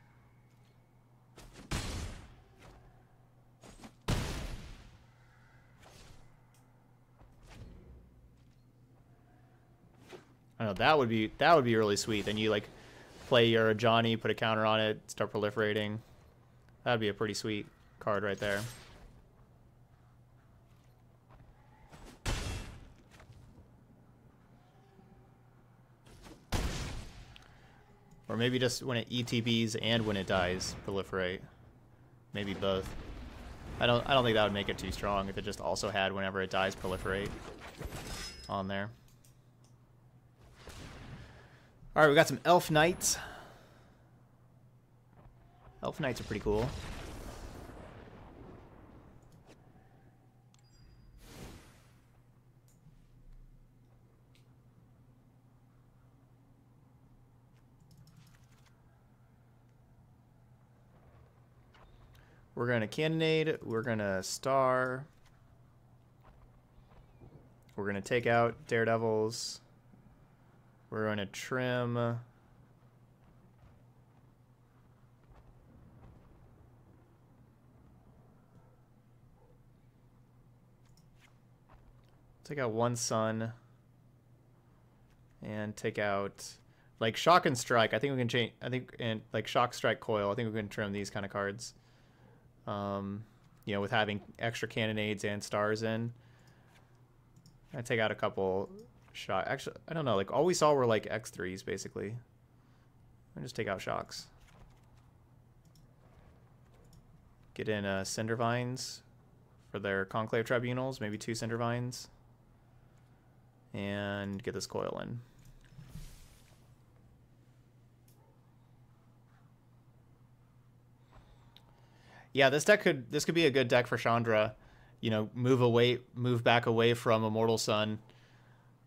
Speaker 1: Know that would be that would be really sweet. Then you like play your Johnny, put a counter on it, start proliferating. That'd be a pretty sweet card right there. Or maybe just when it ETBs and when it dies, proliferate. Maybe both. I don't I don't think that would make it too strong if it just also had whenever it dies proliferate on there. Alright, we got some Elf Knights. Elf Knights are pretty cool. We're going to Cannonade. We're going to Star. We're going to take out Daredevils. We're going to trim. Take out one sun. And take out like shock and strike. I think we can change. I think and like shock strike coil. I think we can trim these kind of cards. Um, you know, with having extra cannonades and stars in. I take out a couple shot. Actually, I don't know. Like all we saw were like X threes basically. I just take out shocks. Get in uh, Cindervines for their Conclave Tribunals, maybe two Cindervines. And get this coil in. Yeah, this deck could this could be a good deck for Chandra. You know, move away, move back away from Immortal Sun.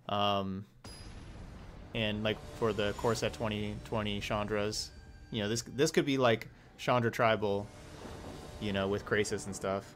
Speaker 1: Um, and like for the core set 2020 Chandras, you know, this this could be like Chandra Tribal, you know, with Krasis and stuff.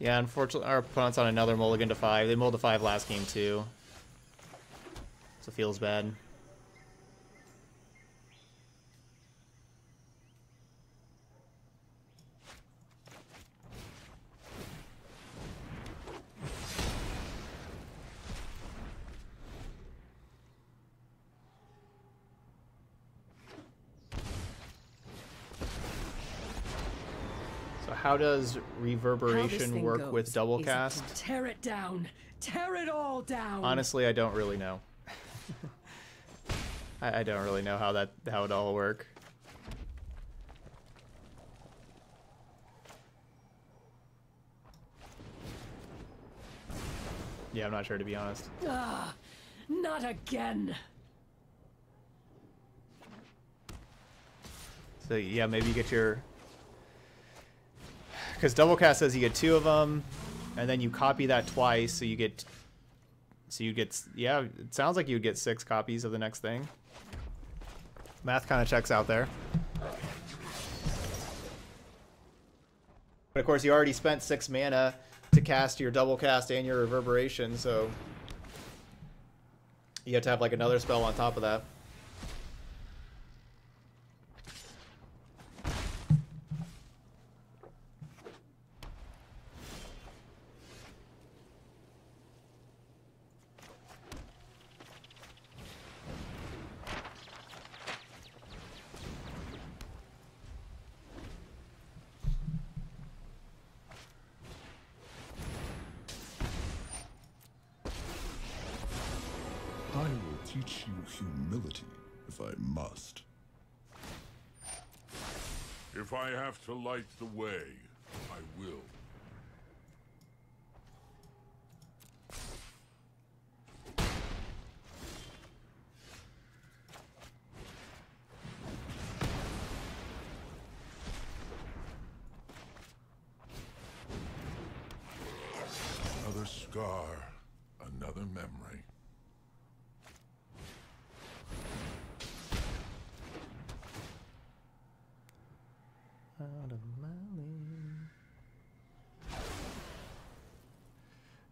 Speaker 1: Yeah, unfortunately, our opponent's on another mulligan to five. They mulled to five last game too, so feels bad. How does reverberation how work with double cast?
Speaker 4: Tear it down. Tear it all down.
Speaker 1: Honestly, I don't really know. I, I don't really know how that how it all work. Yeah, I'm not sure to be honest.
Speaker 4: Ah, not again.
Speaker 1: So yeah, maybe you get your because double cast says you get two of them, and then you copy that twice, so you get, so you get, yeah, it sounds like you would get six copies of the next thing. Math kind of checks out there. But of course, you already spent six mana to cast your double cast and your reverberation, so you have to have like another spell on top of that.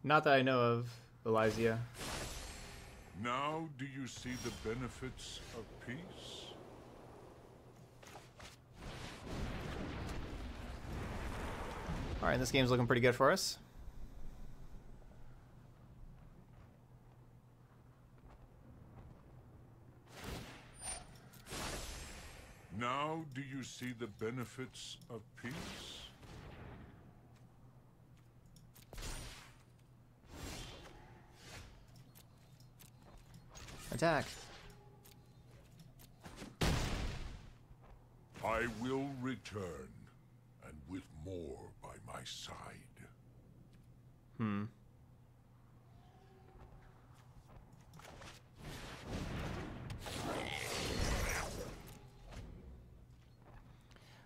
Speaker 1: Not that I know of, Elysia.
Speaker 2: Now do you see the benefits of peace?
Speaker 1: All right, this game's looking pretty good for us.
Speaker 2: Now do you see the benefits of peace?
Speaker 1: Attack.
Speaker 2: I will return, and with more by my side.
Speaker 1: Hmm.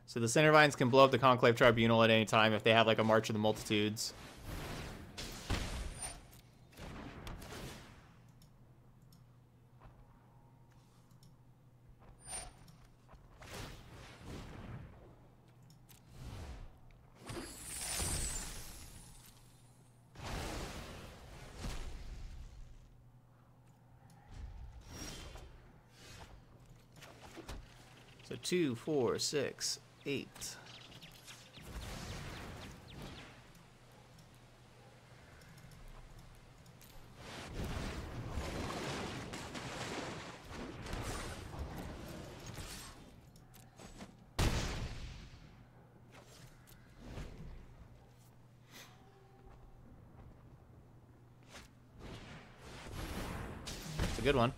Speaker 1: So the Cindervines can blow up the Conclave Tribunal at any time if they have like a March of the Multitudes. So two, four, six, eight. It's a good one.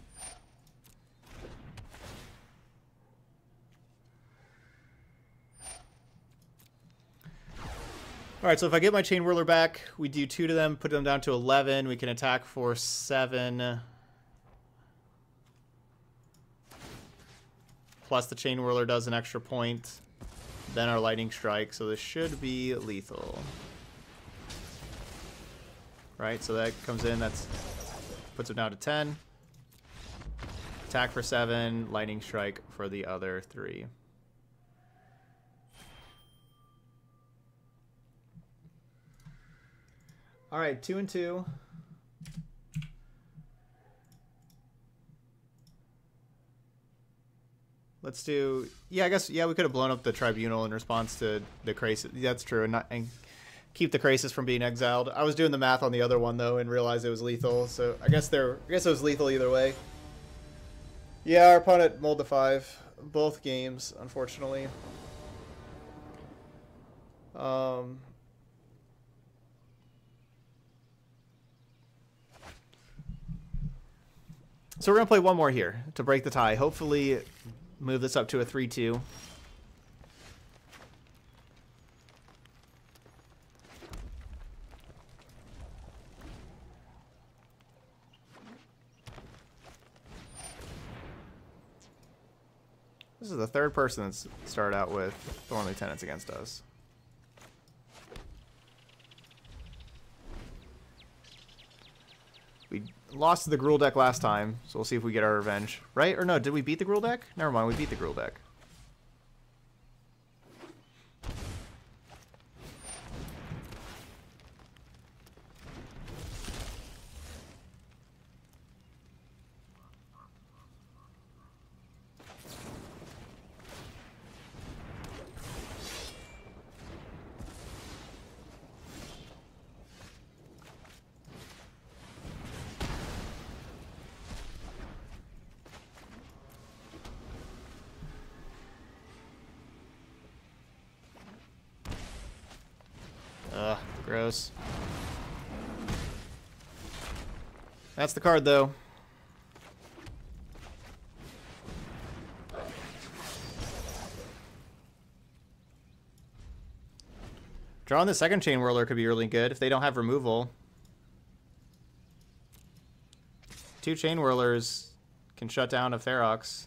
Speaker 1: Right, so if I get my Chainwhirler back, we do two to them, put them down to 11. We can attack for seven. Plus the Chainwhirler does an extra point. Then our Lightning Strike, so this should be lethal. Right, so that comes in, that's puts it down to 10. Attack for seven, Lightning Strike for the other three. All right, two and two. Let's do. Yeah, I guess. Yeah, we could have blown up the tribunal in response to the Krasis. That's true, and, not, and keep the Krasis from being exiled. I was doing the math on the other one though, and realized it was lethal. So I guess they're. I guess it was lethal either way. Yeah, our opponent mulled the five, both games, unfortunately. Um, So we're going to play one more here to break the tie. Hopefully move this up to a 3-2. This is the third person that's started out with Thorn Lieutenants against us. We lost to the Gruul deck last time, so we'll see if we get our revenge. Right? Or no, did we beat the Gruul deck? Never mind, we beat the Gruul deck. That's the card, though. Drawing the second Chainwhirler could be really good if they don't have removal. Two Chainwhirlers can shut down a Ferox.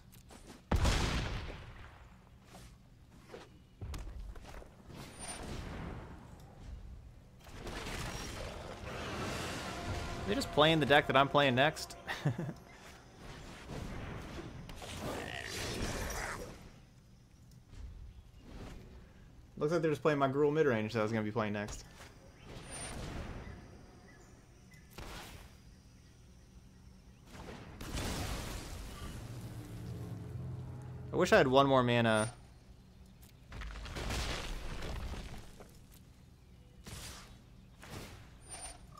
Speaker 1: Playing the deck that I'm playing next? Looks like they're just playing my Gruul mid-range that I was going to be playing next. I wish I had one more mana.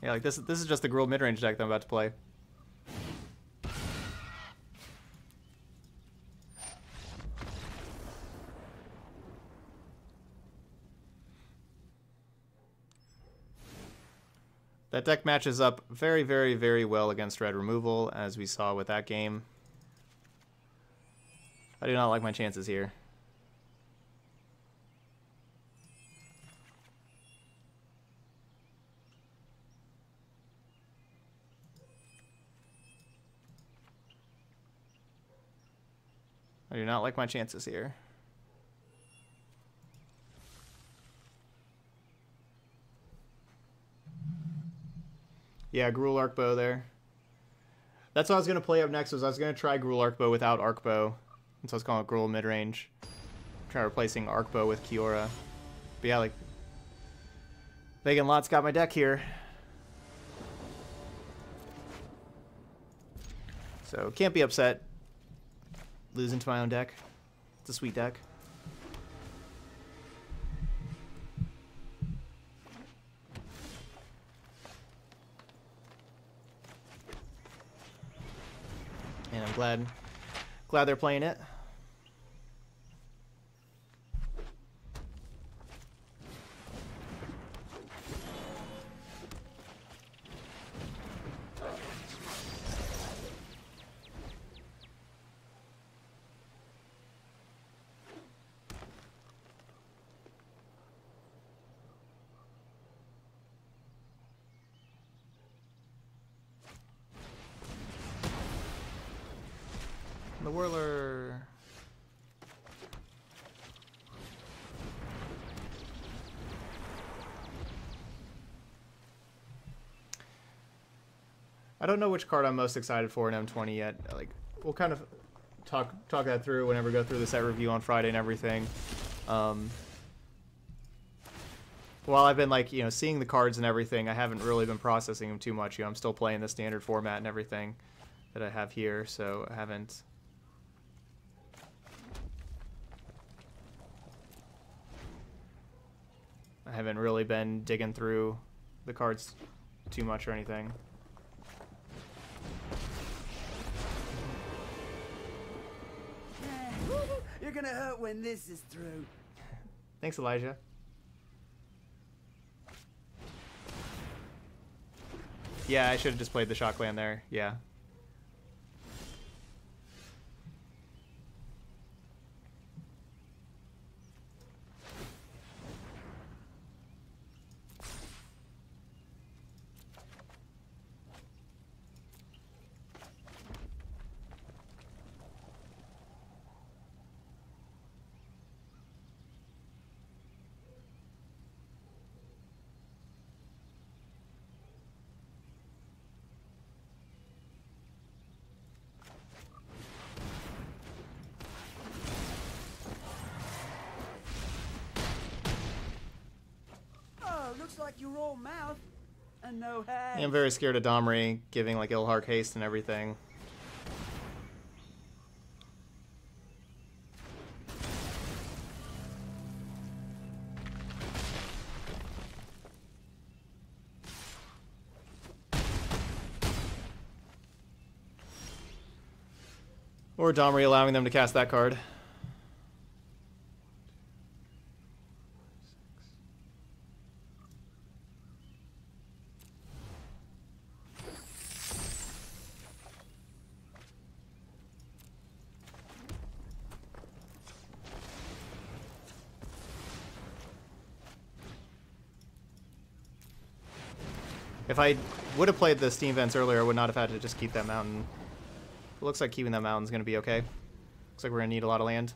Speaker 1: Yeah, like this. This is just the Gruul mid-range deck that I'm about to play. That deck matches up very, very, very well against red removal, as we saw with that game. I do not like my chances here. I do not like my chances here. Yeah, Gruul Arcbow there. That's what I was gonna play up next. Was I was gonna try Gruul Arcbow without Arcbow, and so I was calling it Gruul Midrange. Try replacing Arcbow with Kiora. But yeah, like Vegan Lot's got my deck here. So can't be upset losing to my own deck. It's a sweet deck. And I'm glad glad they're playing it. The Whirler. I don't know which card I'm most excited for in M20 yet. Like, we'll kind of talk talk that through whenever we go through the set review on Friday and everything. Um, while I've been like you know seeing the cards and everything, I haven't really been processing them too much. You know, I'm still playing the standard format and everything that I have here, so I haven't haven't really been digging through the cards too much or anything.
Speaker 3: You're gonna hurt when this is through.
Speaker 1: Thanks, Elijah. Yeah, I should have just played the shock land there. Yeah.
Speaker 3: Oh, looks like you're all mouth and no
Speaker 1: Oh,
Speaker 3: yeah.
Speaker 1: I'm very scared of Domri giving like Ilharg haste and everything. Or Domri allowing them to cast that card. If I would have played the steam vents earlier, I would not have had to just keep that mountain. It looks like keeping that mountain's going to be okay. Looks like we're going to need a lot of land.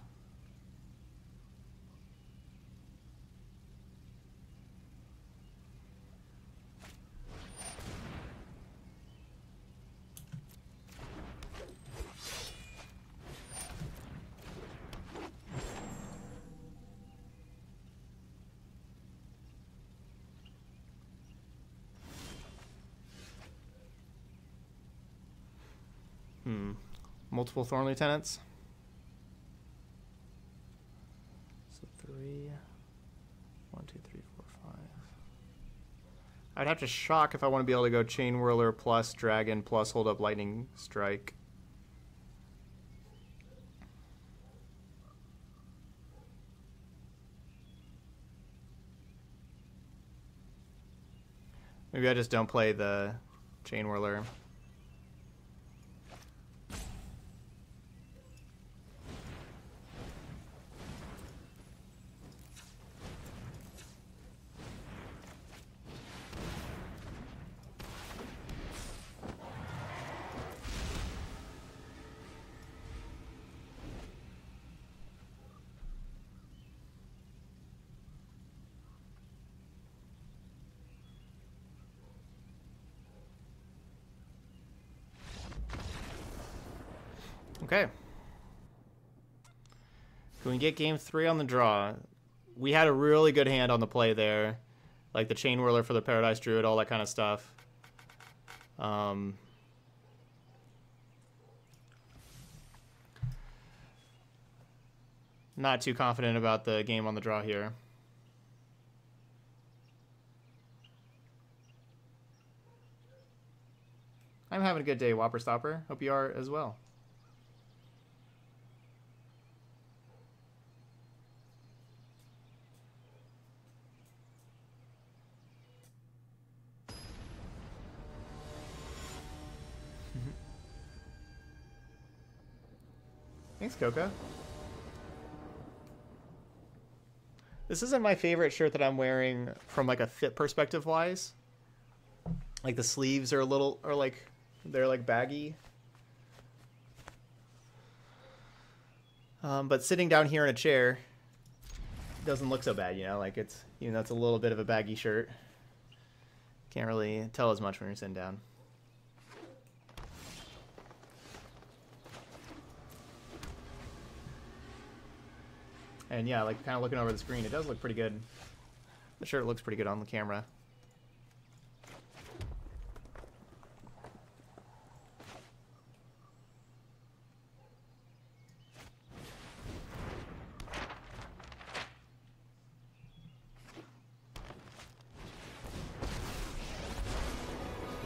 Speaker 1: Hmm. Multiple Thorn Lieutenants. So three. One, two, three, four, five. I'd have to shock if I want to be able to go Chainwhirler plus Dragon plus Hold Up Lightning Strike. Maybe I just don't play the Chainwhirler. Okay. Can we get game three on the draw? We had a really good hand on the play there. Like the Chainwhirler for the Paradise Druid, all that kind of stuff. Um, not too confident about the game on the draw here. I'm having a good day, Whopper Stopper. Hope you are as well. Thanks, Coca. This isn't my favorite shirt that I'm wearing from like a fit perspective wise. Like the sleeves are a little are like they're like baggy. Um, but sitting down here in a chair doesn't look so bad, you know, like it's even though it's a little bit of a baggy shirt. Can't really tell as much when you're sitting down. And yeah, like kind of looking over the screen, it does look pretty good. The shirt looks pretty good on the camera.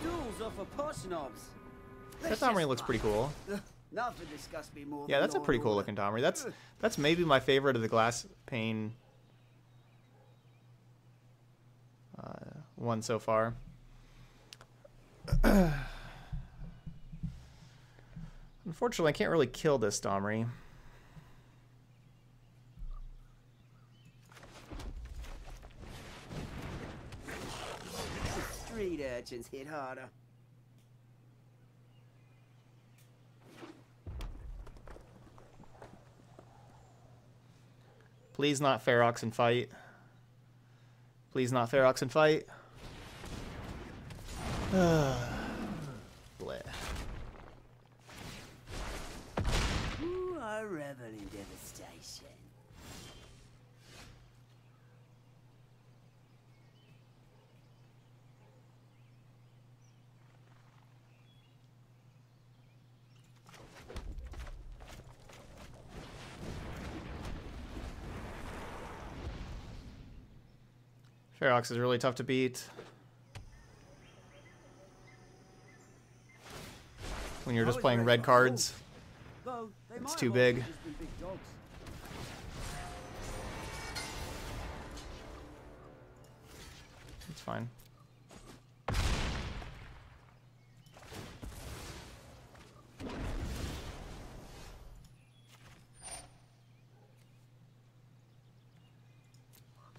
Speaker 3: Duels are for posh knobs.
Speaker 1: That
Speaker 3: just
Speaker 1: looks pretty cool.
Speaker 3: Nothing disgusts me more
Speaker 1: Yeah, that's a pretty cool looking Domri. That's that's maybe my favorite of the glass pane uh, one so far. Unfortunately, I can't really kill this Domri.
Speaker 3: Street urchins hit harder.
Speaker 1: Please not Ferox and fight. Please not Ferox and fight. Bleh.
Speaker 3: Devastation.
Speaker 1: Ferox is really tough to beat. When you're just playing red cards. It's too big. It's fine.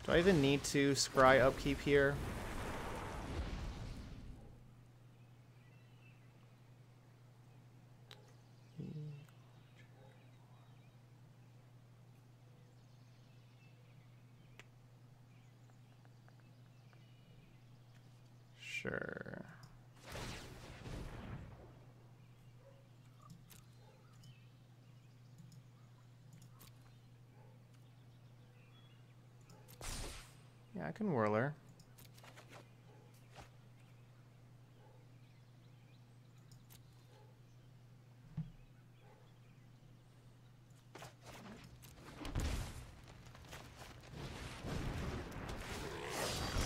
Speaker 1: Do I even need to scry upkeep here? Sure. Yeah, I can whirl her.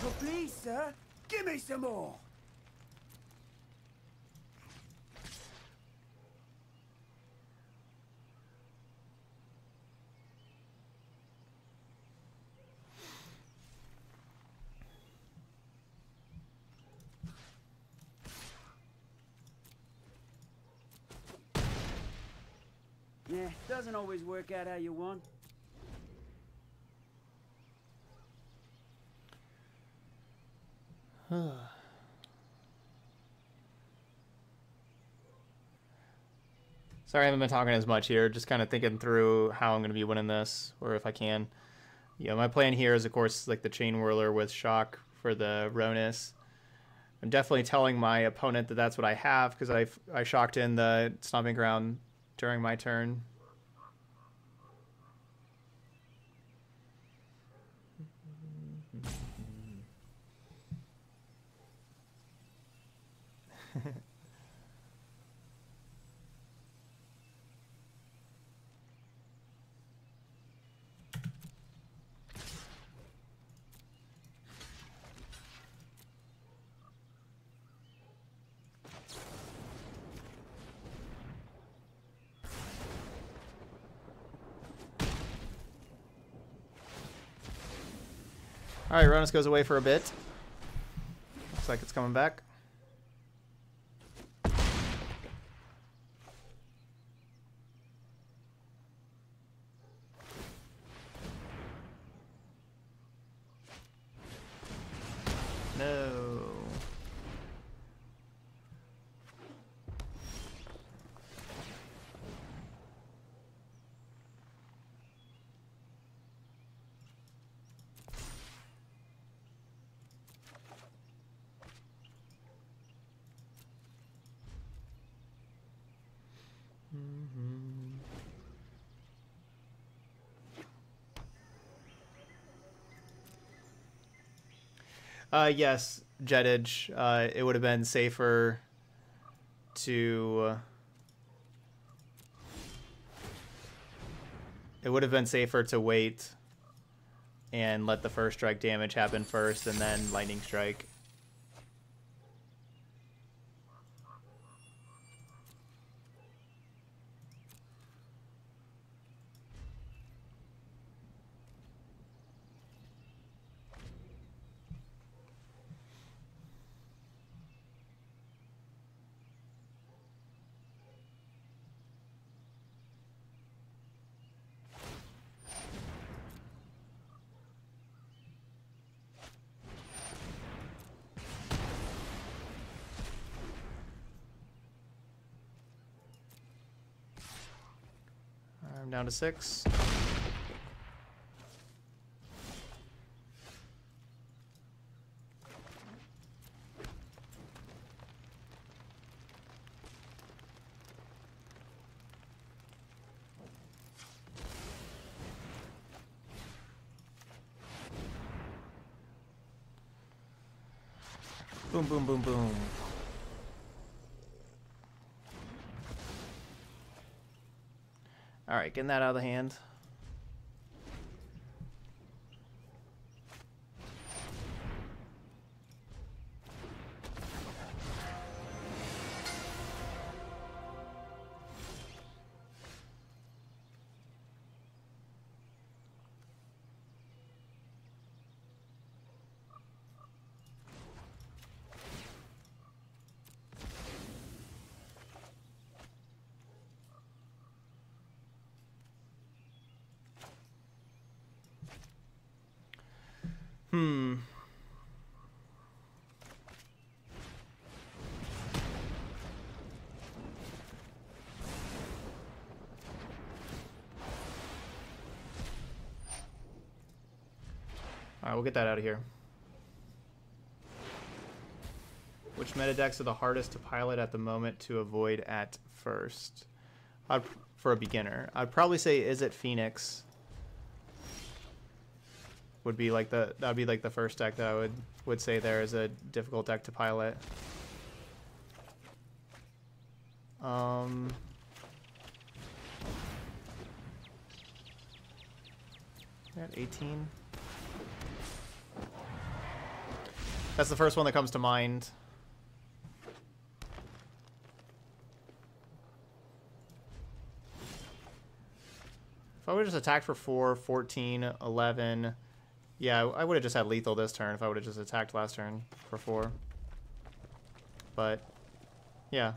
Speaker 3: Oh, please, sir. Give me some more! Yeah, doesn't always work out how you want.
Speaker 1: Sorry, I haven't been talking as much here. Just kind of thinking through how I'm going to be winning this, or if I can. Yeah, my plan here is, of course, like the Chainwhirler with shock for the Ronus. I'm definitely telling my opponent that that's what I have because I I shocked in the stomping ground during my turn. All right, Ronus goes away for a bit. Looks like it's coming back. Uh, yes, Jettage. Uh, it would have been safer to. It would have been safer to wait and let the first strike damage happen first and then lightning strike. Down to six. Boom, boom, boom, boom. Right, getting that out of the hand. We'll get that out of here. Which meta decks are the hardest to pilot at the moment to avoid at first? I'd, for a beginner. I'd probably say is it Phoenix would be like the that would be like the first deck that I would would say there is a difficult deck to pilot. Um At 18. That's the first one that comes to mind. If I would have just attacked for 4, 14, 11... Yeah, I would have just had lethal this turn if I would have just attacked last turn for 4. But, yeah.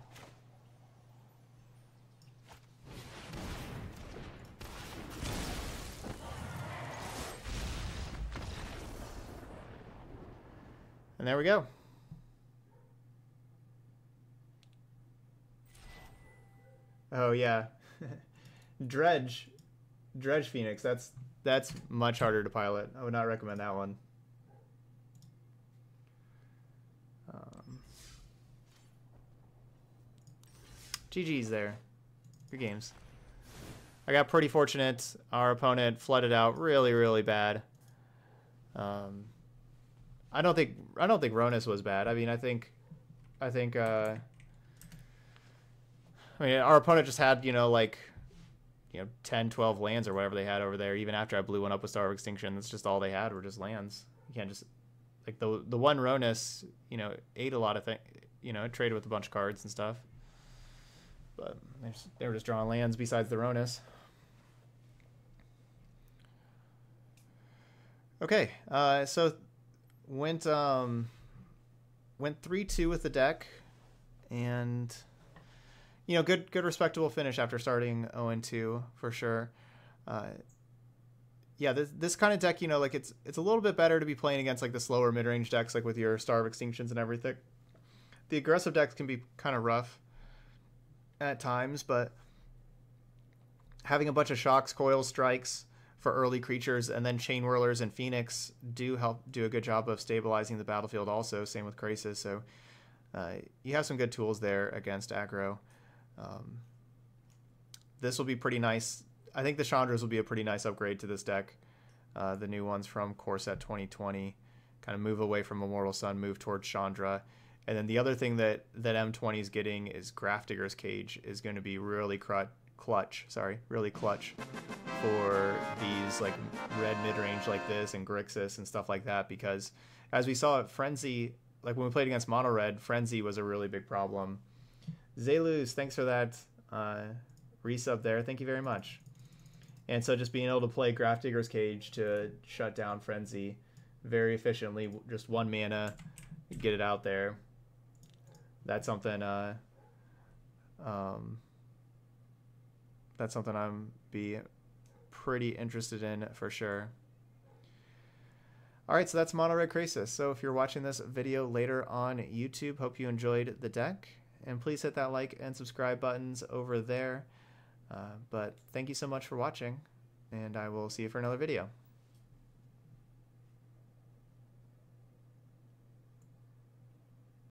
Speaker 1: And there we go. Oh yeah. Dredge. Dredge Phoenix. That's that's much harder to pilot. I would not recommend that one. Um, GG's there. Good games. I got pretty fortunate. Our opponent flooded out really, really bad. Um, I don't think I don't think Ronus was bad. I mean, I think I think uh, I mean, our opponent just had, you know, like you know, 10, 12 lands or whatever they had over there even after I blew one up with Star of Extinction. That's just all they had were just lands. You can't just like the the one Ronus, you know, ate a lot of things, you know, traded with a bunch of cards and stuff. But they were just drawing lands besides the Ronus. Okay, uh, so went um went three two with the deck, and you know good good respectable finish after starting zero and two for sure. Uh, yeah, this this kind of deck, you know, like it's it's a little bit better to be playing against like the slower mid range decks, like with your Star of Extinctions and everything. The aggressive decks can be kind of rough at times, but having a bunch of shocks, coil strikes, for early creatures, and then Chainwhirlers and Phoenix do help do a good job of stabilizing the battlefield. Also, same with Krasis. So uh, you have some good tools there against aggro. Um, this will be pretty nice. I think the Chandras will be a pretty nice upgrade to this deck. Uh, the new ones from Core Set 2020 kind of move away from Immortal Sun, move towards Chandra. And then the other thing that, that M20 is getting is Grafdigger's Cage is going to be really crut clutch, sorry, really clutch for these like red mid range like this and Grixis and stuff like that because as we saw Frenzy, like when we played against Mono Red, Frenzy was a really big problem. Zeluz, thanks for that uh, resub there. Thank you very much. And so just being able to play Grafdigger's Cage to shut down Frenzy very efficiently, just one mana, get it out there. That's something uh, um, that's something I'm be pretty interested in for sure. All right, so that's Mono Red Krasis. So if you're watching this video later on YouTube, hope you enjoyed the deck. And please hit that like and subscribe buttons over there. Uh, but thank you so much for watching, and I will see you for another video.